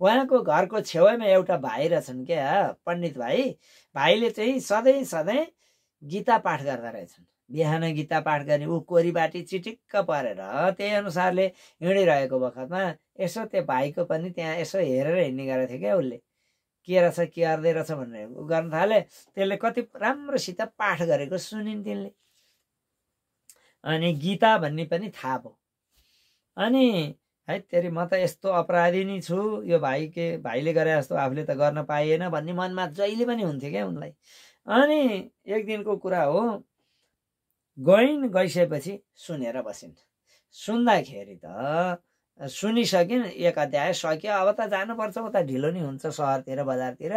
उहाँको घरको छेउमा एउटा भाइ रहेछन् क्या पण्डित भाइ। भाइले चाहिँ सधैँ सधैँ गीता पाठ गर्दा रहेछन्। बिहान गीता पाठ गर्ने ऊ कोरीबाटी चिटिक्क परेर त्यही अनुसारले हिँडिरहेको बखतमा यसो त्यो भाइको पनि त्यहाँ यसो हेरेर हिँड्ने गरेको थियो क्या उसले। के रहेछ के अर्दै रहेछ भनेर गर्न थाले। त्यसले कति राम्रोसित पाठ गरेको सुनिन् तिनले। अनि गीता भन्ने पनि थाहा भयो। अनि है तेरि म त यस्तो अपराधी नै छु। यो भाइ के भाइले गरे जस्तो आफूले त गर्न पाइएन भन्ने मनमा जहिले पनि हुन्थ्यो क्या उनलाई। अनि एक दिनको कुरा हो गइन् गइसकेपछि सुनेर बसिन्। सुन्दाखेरि त सुनिसकिन् एक अध्याय सक्यो। अब त जानुपर्छ उता ढिलो नै हुन्छ सहरतिर बजारतिर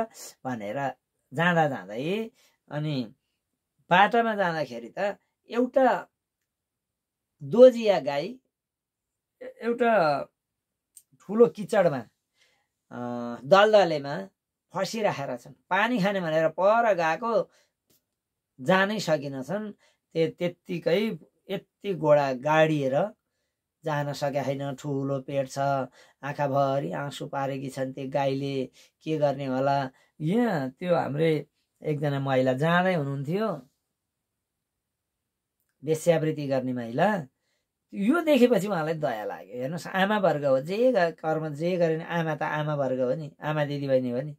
भनेर जाँदा जाँदै अनि बाटोमा जाँदाखेरि त एउटा दोजिया गाई एउटा ठुलो किचडमा दलदलेमा फसिराखेर छन्। पानी खाने भनेर पर गएको जानै सकिनछन्। त्यो त्यत्तिकै यति घोडा गाडिएर जान सकेका छैन ठुलो पेट छ आँखाभरि आँसु पारेकी छन् त्यो गाईले के गर्ने होला? यहाँ त्यो हाम्रै एकजना महिला जाँदै हुनुहुन्थ्यो। वेश्यावृत्ति गर्ने महिला। यो देखेपछि उहाँलाई दया लाग्यो। हेर्नुहोस् आमा वर्ग हो जे कर्म जे गरे नि आमा त आमा वर्ग हो नि आमा दिदीबहिनी हो नि।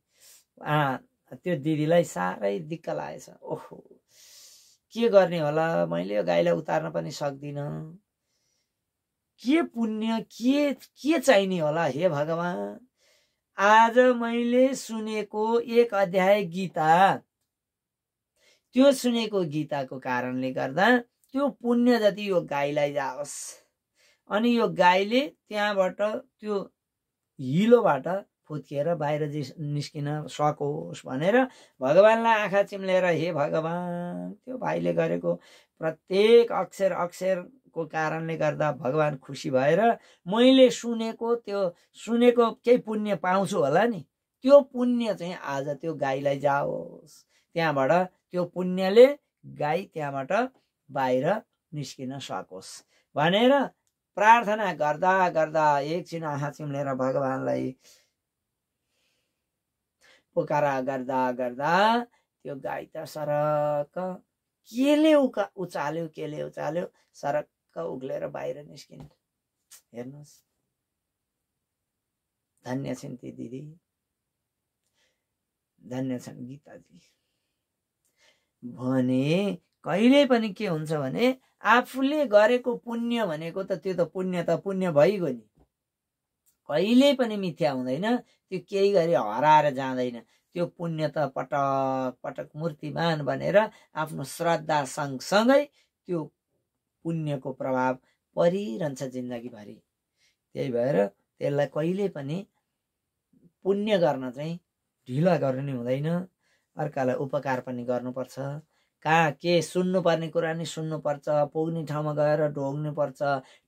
त्यो दिदीलाई साह्रै दिक्क लागेछ। ओहो के गर्ने होला? मैले यो गाईलाई उतार्न पनि सक्दिनँ। के पुण्य के के चाहिने होला हे भगवान्? आज मैले सुनेको एक अध्याय गीता। त्यो सुनेको गीताको कारणले गर्दा त्यो पुण्य जति यो गाईलाई जाओस्। अनि यो गाईले त्यहाँबाट त्यो हिलोबाट फुत्किएर बाहिर निस्किन सकोस् भनेर भगवान्लाई आँखा चिम्लेर हे भगवान् त्यो भाइले गरेको प्रत्येक अक्षर अक्षरको कारणले गर्दा भगवान् खुसी भएर मैले सुनेको त्यो सुनेको केही पुण्य पाउँछु होला नि। त्यो पुण्य चाहिँ आज त्यो गाईलाई जाओस्। त्यहाँबाट त्यो पुण्यले गाई त्यहाँबाट बाहिर निस्किन सकोस्। भनेर प्रार्थना गर्दा गर्दा एकछिन आँखा चिम्लेर भगवान्लाई पुकारा गर्दा गर्दा त्यो गाई त सरक। केले उका उचाल्यो केले उचाल्यो? सरक्क उक्लेर बाहिर निस्किन्। हेर्नुहोस्। धन्य छिन् ती दिदी। धन्य छन् गीताजी। भने कहिले पनि के हुन्छ भने आफूले गरेको पुण्य भनेको त त्यो त पुण्य त पुण्य भइगयो नि। कहिल्यै पनि मिथ्या हुँदैन। त्यो केही गरी हराएर जाँदैन। त्यो पुण्य त पटक पटक मूर्तिमान बनेर आफ्नो श्रद्धा सँगसँगै त्यो पुण्यको प्रभाव परिरहन्छ जिन्दगीभरि। त्यही भएर त्यसलाई कहिले पनि पुण्य गर्न चाहिँ ढिला गर्नु नि हुँदैन। अर्कालाई उपकार पनि गर्नुपर्छ। कहाँ के सुन्नुपर्ने कुरा नि सुन्नुपर्छ। पुग्ने ठाउँमा गएर ढोग्नुपर्छ।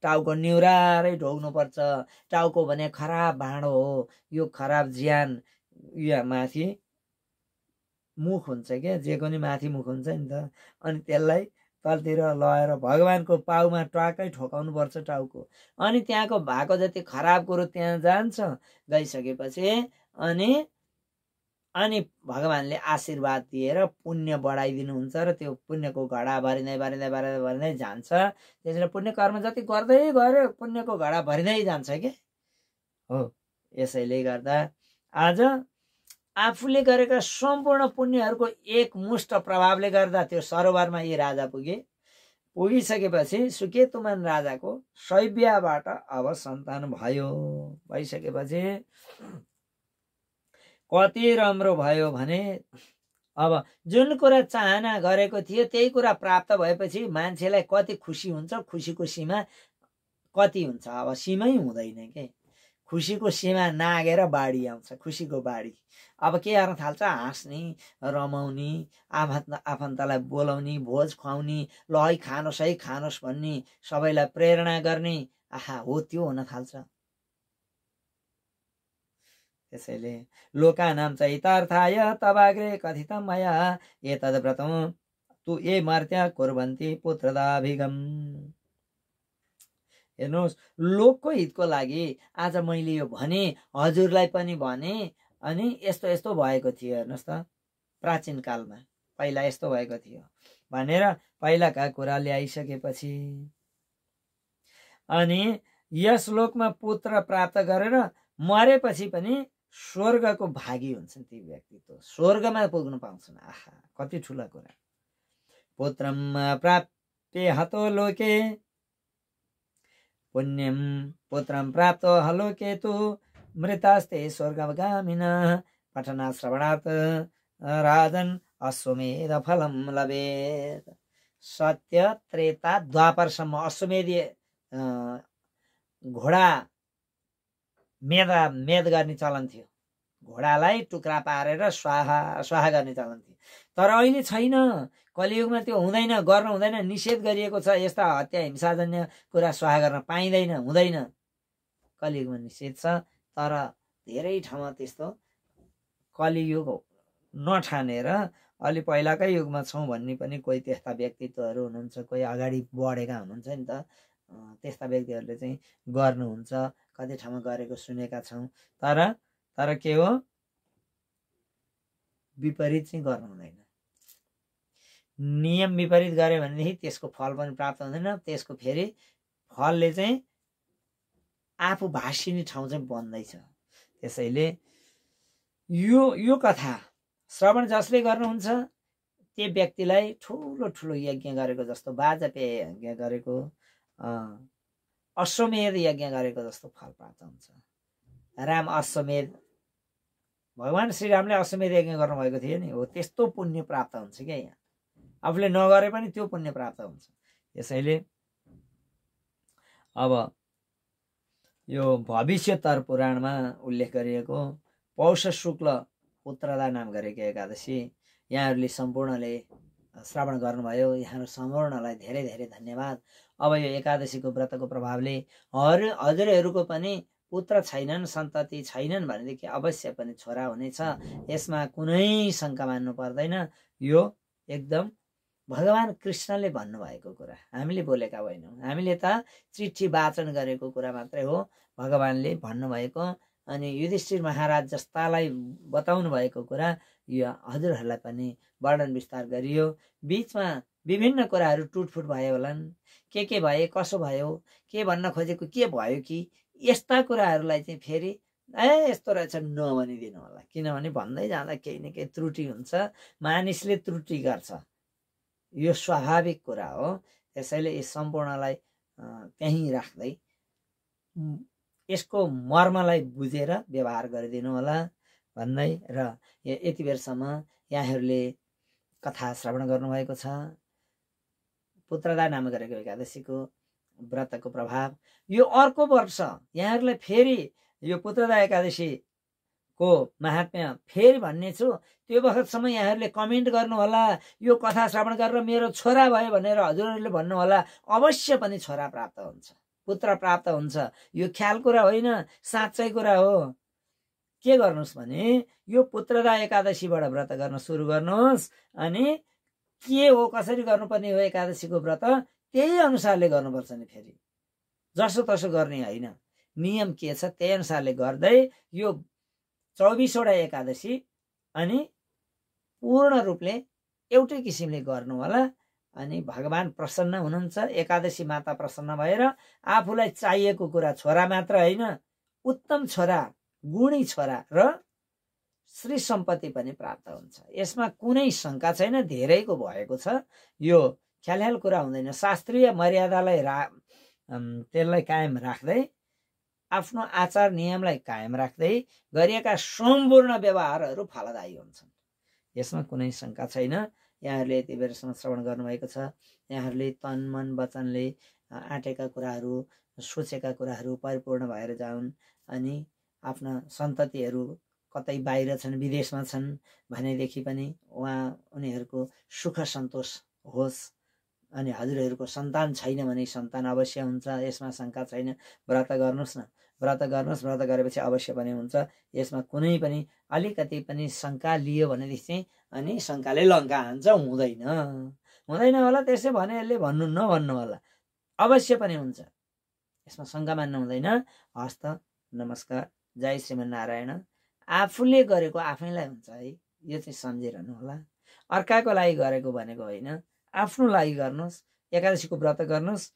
टाउको निहुरारै ढोग्नुपर्छ। टाउको भने खराब भाँडो हो। यो खराब ज्यान यो माथि मुख हुन्छ क्या? जेको नि माथि मुख हुन्छ नि त। अनि त्यसलाई तलतिर लगाएर भगवान्को पाउमा ट्वाकै ठोकाउनुपर्छ टाउको। अनि त्यहाँको भएको जति खराब कुरो त्यहाँ जान्छ गइसकेपछि अनि अनि भगवान्ले आशीर्वाद दिएर पुण्य बढाइदिनुहुन्छ र त्यो पुण्यको घडा भरिँदै भरिँदै भरिँदै भरिँदै जान्छ। त्यसरी पुण्य कर्म जति गर्दै गऱ्यो पुण्यको घडा भरिँदै जान्छ कि? हो यसैले गर्दा आज आफूले गरेका सम्पूर्ण पुण्यहरूको एक मुष्ट प्रभावले गर्दा त्यो सरोवरमा यी राजा पुगे। पुगिसकेपछि सुकेतुमान राजाको शैब्यबाट अब सन्तान भयो। भइसकेपछि कति राम्रो भयो भने अब जुन कुरा चाहना गरेको थियो त्यही कुरा प्राप्त भएपछि मान्छेलाई कति खुसी हुन्छ खुसीको सीमा कति हुन्छ? अब सीमै हुँदैन के? खुसीको सीमा नागेर बाढी आउँछ खुसीको बाढी। अब के गर्न थाल्छ? हाँस्ने रमाउने आफन्त आफन्तलाई बोलाउने भोज खुवाउने ल है खानुहोस् है खानुहोस् भन्ने सबैलाई प्रेरणा गर्ने। आहा हो त्यो हुन थाल्छ। त्यसैले लोकानाम चैतार्थाय तबाग्रे कथित मया एतद् व्रतम तु ए मर्त्या कुर्वन्ती पुत्रदाभिगम। हेर्नुहोस् लोकको हितको लागि आज मैले यो भने हजुरलाई पनि भने अनि यस्तो यस्तो भएको थियो हेर्नुहोस् त प्राचीन कालमा। पहिला यस्तो भएको थियो। भनेर पहिलाका कुरा ल्याइसकेपछि। अनि यस लोकमा पुत्र प्राप्त गरेर मरेपछि पनि स्वर्गको भागी हुन्छन् ती व्यक्तित्व स्वर्गमा पुग्नु पाउँछन्। आहा कति ठुला कुरा। पुत्रम प्राप्ते हतो लोके पुण्यम पुत्रम प्राप्त हलोके तु मृतास्ते स्वर्गगामिन पठना श्रवणात् राजन अश्वमेध फलम लभेत। सत्य त्रेता द्वापरसम्म अश्वमेधी घोडा मेदा मेद गर्ने चलन थियो घोडालाई टुक्रा पारेर स्वाहा स्वाहा गर्ने चलन थियो तर अहिले छैन। कलियुगमा त्यो हुँदैन गर्नु हुँदैन निषेध गरिएको छ यस्ता हत्या हिंसाजन्य कुरा स्वाहा गर्न पाइँदैन हुँदैन। कलियुगमा निषेध छ तर धेरै ठाउँमा त्यस्तो कलियुग नठानेर अलि पहिलाकै युगमा छौँ भन्ने पनि कोही त्यस्ता व्यक्तित्वहरू हुनुहुन्छ कोही अगाडि बढेका हुनुहुन्छ नि त। त्यस्ता व्यक्तिहरूले चाहिँ गर्नुहुन्छ कति ठाउँमा गरेको सुनेका छौँ। तर तर के हो? विपरीत चाहिँ गर्नु हुँदैन नियम विपरीत गऱ्यो भनेदेखि त्यसको फल पनि प्राप्त हुँदैन। त्यसको फेरि फलले चाहिँ आफू भाँसिने ठाउँ चाहिँ बन्दैछ। त्यसैले यो यो कथा श्रवण जसले गर्नुहुन्छ त्यो व्यक्तिलाई ठुलो ठुलो यज्ञ गरेको जस्तो बाजपेय यज्ञ गरेको अश्वमेध यज्ञ गरेको जस्तो फल प्राप्त हुन्छ। राम अश्वमेध भगवान् श्रीरामले अश्वमेध यज्ञ गर्नुभएको थियो नि? हो त्यस्तो पुण्य प्राप्त हुन्छ क्या यहाँ। आफूले नगरे पनि त्यो पुण्य प्राप्त हुन्छ। यसैले अब यो भविष्यतर पुराणमा उल्लेख गरिएको पौष शुक्ल पुत्रदा नाम गरेको एकादशी यहाँहरूले सम्पूर्णले श्रवण गर्नुभयो। यहाँहरू सम्पूर्णलाई धेरै धेरै धन्यवाद। अब यो एकादशीको व्रतको प्रभावले हर हजुरहरूको पनि पुत्र छैनन् सन्तति छैनन् भनेदेखि अवश्य पनि छोरा हुनेछ। यसमा कुनै शङ्का मान्नु पर्दैन। यो एकदम भगवान् कृष्णले भन्नुभएको कुरा। हामीले बोलेका होइनौँ। हामीले त चिठी वाचन गरेको कुरा मात्रै हो भगवान्ले भन्नुभएको। अनि युधिष्ठिर महाराज जस्तालाई बताउनु भएको कुरा यो हजुरहरूलाई पनि वर्णन विस्तार गरियो। बिचमा विभिन्न कुराहरू टुटफुट भयो होलान्। के के भए कसो भयो के भन्न खोजेको के भयो कि यस्ता कुराहरूलाई चाहिँ फेरि ए यस्तो रहेछ नभनिदिनु होला। किनभने भन्दै जाँदा केही न केही त्रुटि हुन्छ। मानिसले त्रुटि गर्छ। यो स्वाभाविक कुरा हो। त्यसैले यस सम्पूर्णलाई त्यहीँ राख्दै यसको मर्मलाई बुझेर व्यवहार गरिदिनु होला भन्दै र यति बेरसम्म यहाँहरूले कथा श्रवण गर्नुभएको छ। पुत्रदा नाम गरेको एकादशीको व्रतको प्रभाव। यो अर्को वर्ष यहाँहरूलाई फेरि यो पुत्रदा एकादशीको महात्म्य फेरि भन्ने छु त्यो बखतसम्म यहाँहरूले कमेन्ट गर्नुहोला यो कथा श्रवण गरेर मेरो छोरा भयो भनेर हजुरहरूले भन्नुहोला अवश्य पनि छोरा प्राप्त हुन्छ पुत्र प्राप्त हुन्छ। यो ख्याल कुरा होइन साँच्चै कुरा हो। के गर्नुहोस् भने यो पुत्रदा एकादशीबाट व्रत गर्न सुरु गर्नुहोस् अनि के हो कसरी गर्नुपर्ने हो एकादशीको व्रत त्यही अनुसारले गर्नुपर्छ नि फेरि। जसो तसो गर्ने होइन। नियम के छ त्यही अनुसारले गर्दै यो चौबिसवटा एकादशी अनि पूर्ण रूपले एउटै किसिमले गर्नु होला अनि भगवान् प्रसन्न हुनुहुन्छ। एकादशी माता प्रसन्न भएर आफूलाई चाहिएको कुरा छोरा मात्र होइन उत्तम छोरा गुणी छोरा र श्री सम्पत्ति पनि प्राप्त हुन्छ। यसमा कुनै शङ्का छैन धेरैको भएको छ। यो ख्याल कुरा हुँदैन। शास्त्रीय मर्यादालाई रा त्यसलाई कायम राख्दै आफ्नो आचार नियमलाई कायम राख्दै गरिएका सम्पूर्ण व्यवहारहरू फलदायी हुन्छन्। यसमा कुनै शङ्का छैन। यहाँहरूले यति बेरसम्म श्रवण गर्नुभएको छ। यहाँहरूले तन मन वचनले आँटेका कुराहरू सोचेका कुराहरू परिपूर्ण भएर जाउन् अनि आफ्ना सन्ततिहरू कतै बाहिर छन् विदेशमा छन् भनेदेखि पनि उहाँ उनीहरूको सुख सन्तोष होस्। अनि हजुरहरूको सन्तान छैन भने सन्तान अवश्य हुन्छ। यसमा शङ्का छैन। व्रत गर्नुहोस् न। व्रत गर्नुहोस्। व्रत गरेपछि अवश्य पनि हुन्छ। यसमा कुनै पनि अलिकति पनि शङ्का लियो भनेदेखि चाहिँ अनि शङ्काले लङ्का हान्छ। हुँदैन। हुँदैन होला त्यसै भने यसले भन्नु नभन्नु होला। अवश्य पनि हुन्छ। यसमा शङ्का मान्नु हुँदैन। हस्त नमस्कार जय श्रीमन नारायण आफूले गरेको आफैलाई हुन्छ है। यो चाहिँ सम्झिरहनु होला। अर्काको लागि गरेको भनेको होइन। आफ्नो लागि गर्नुहोस् एकादशीको व्रत गर्नुहोस्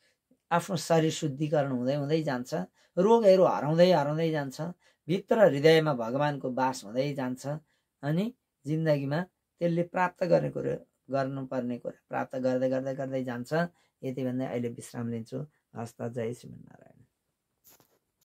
आफ्नो शरीर शुद्धिकरण हुँदै हुँदै जान्छ रोगहरू हराउँदै हराउँदै जान्छ भित्र हृदयमा भगवान्को बास हुँदै जान्छ अनि जिन्दगीमा त्यसले प्राप्त गर्ने कुरो गर्नुपर्ने कुरा प्राप्त गर्दै गर्दै गर्दै जान्छ। यति भन्दै अहिले विश्राम लिन्छु। हस्त जय श्रीमन नारायण